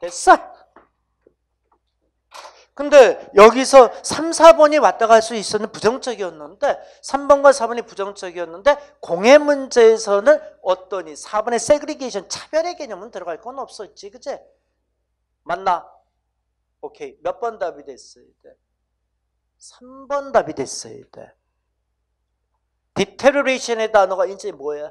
됐어? 근데 여기서 3, 4번이 왔다 갈 수 있었는 부정적이었는데 3번과 4번이 부정적이었는데 공해 문제에서는 어떠니 4번의 segregation 차별의 개념은 들어갈 건 없었지 그치? 맞나? 오케이 몇 번 답이 됐어야 돼? 3번 답이 됐어야 돼 디테러레이션의 단어가 이제 뭐야?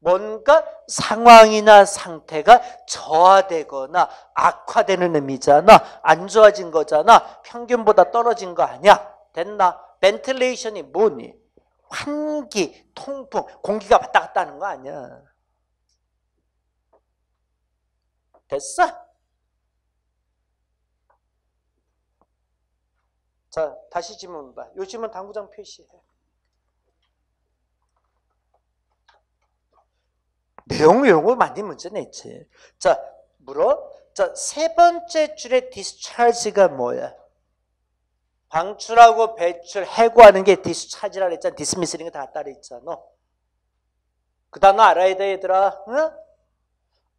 뭔가 상황이나 상태가 저하되거나 악화되는 의미잖아. 안 좋아진 거잖아. 평균보다 떨어진 거 아니야. 됐나? 벤틀레이션이 뭐니? 환기, 통풍, 공기가 왔다 갔다 하는 거 아니야. 됐어? 자, 다시 질문 봐. 요 질문 당구장 표시해. 내용 외우고 많이 문제 냈지. 자, 물어. 자, 세 번째 줄의 discharge가 뭐야? 방출하고 배출, 해고하는 게 discharge라 그랬잖아. dismissing 다 따로 있잖아. 그 단어 알아야 돼, 얘들아. 응?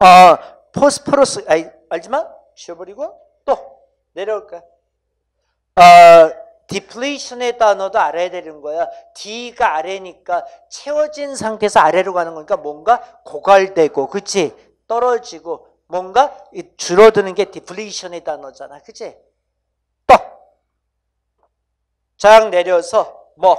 어, 포스포러스, 아, 알지만? 쉬어버리고, 또, 내려올까? 어, 디플레이션의 단어도 알아야 되는 거야. D가 아래니까 채워진 상태에서 아래로 가는 거니까 뭔가 고갈되고, 그치? 떨어지고, 뭔가 줄어드는 게 depletion의 단어잖아. 그치? 또! 쫙 내려서, 뭐,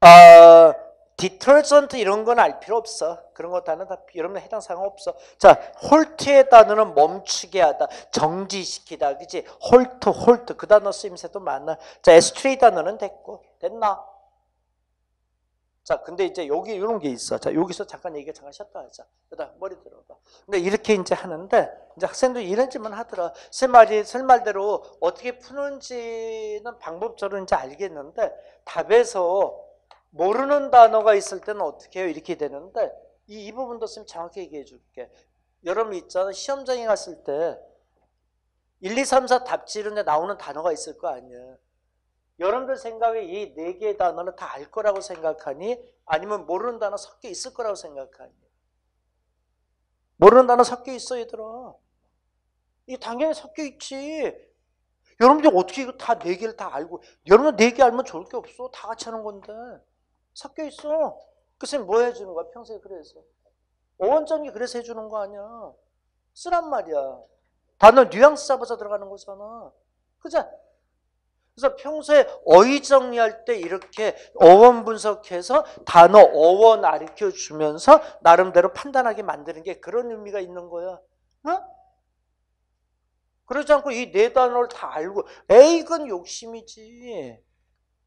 어, detergent 이런 건 알 필요 없어. 그런 거 단어 다 여러분 해당 사항 없어. 자, halt의 단어는 멈추게 하다, 정지시키다, 그지? halt, halt 그 단어 쓰임새도 많아. 자, astray 단어는 됐고 됐나? 자, 근데 이제 여기 이런 게 있어. 자, 여기서 잠깐 얘기 잠깐 쉬었다 하자. 그다 머리 들어봐. 근데 이렇게 이제 하는데 이제 학생들 이런 질문 하더라. 쌤 말이 쌤 말대로 어떻게 푸는지는 방법적으로 이제 알겠는데 답에서 모르는 단어가 있을 때는 어떻게 해요? 이렇게 되는데 이, 이 부분도 쌤 정확히 얘기해 줄게. 여러분 있잖아. 시험장에 갔을 때 1, 2, 3, 4 답지르는데 나오는 단어가 있을 거 아니야. 여러분들 생각에 이 네 개의 단어를 다알 거라고 생각하니 아니면 모르는 단어 섞여 있을 거라고 생각하니 모르는 단어 섞여 있어 얘들아. 이 당연히 섞여 있지. 여러분들 어떻게 이거 다 네 개를 다 알고 여러분 네 개 알면 좋을 게 없어. 다 같이 하는 건데 섞여 있어. 그래서 뭐 해주는 거야 평소에 그래서 어원정리 그래서 해주는 거 아니야. 쓰란 말이야. 단어 뉘앙스 잡아서 들어가는 거잖아. 그죠? 그래서 평소에 어휘 정리할 때 이렇게 어원 분석해서 단어 어원 가르쳐 주면서 나름대로 판단하게 만드는 게 그런 의미가 있는 거야. 어? 그러지 않고 이 네 단어를 다 알고 에이 이건 욕심이지.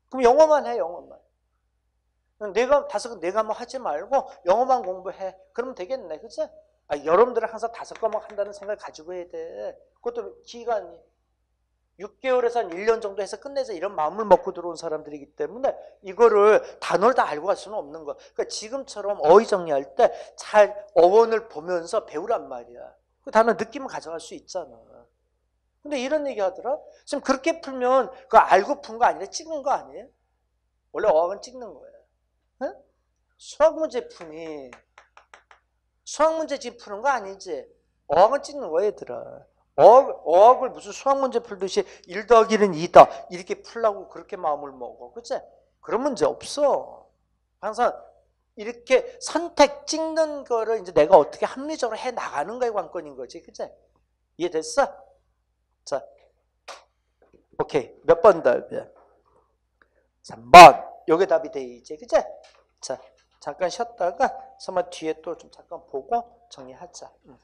그럼 영어만 해 영어만. 내가 다섯 내가 뭐 하지 말고 영어만 공부해. 그러면 되겠네, 그치? 아, 여러분들은 항상 다섯 과목 한다는 생각을 가지고 해야 돼. 그것도 기간이 6개월에서 한 1년 정도 해서 끝내자 이런 마음을 먹고 들어온 사람들이기 때문에 이거를 단어를 다 알고 갈 수는 없는 거. 그러니까 지금처럼 어휘 정리할 때 잘 어원을 보면서 배우란 말이야. 그 단어 느낌을 가져갈 수 있잖아. 근데 이런 얘기 하더라? 지금 그렇게 풀면 그거 알고 푼 거 아니라 찍는 거 아니에요? 원래 어학은 찍는 거야. 응? 수학 문제 푸니 수학 문제 지금 푸는 거 아니지? 어학은 찍는 거야 얘들아. 어학, 어학을 무슨 수학 문제 풀듯이 1 더하기 1은 2다 이렇게 풀라고 그렇게 마음을 먹어. 그치? 그런 문제 없어. 항상 이렇게 선택 찍는 거를 이제 내가 어떻게 합리적으로 해 나가는 거에 관건인 거지. 그치? 이해됐어? 자, 오케이. 몇 번 답이야? 3번. 요게 답이 돼, 이제. 그치? 자, 잠깐 쉬었다가 설마 뒤에 또 좀 잠깐 보고 정리하자. 응.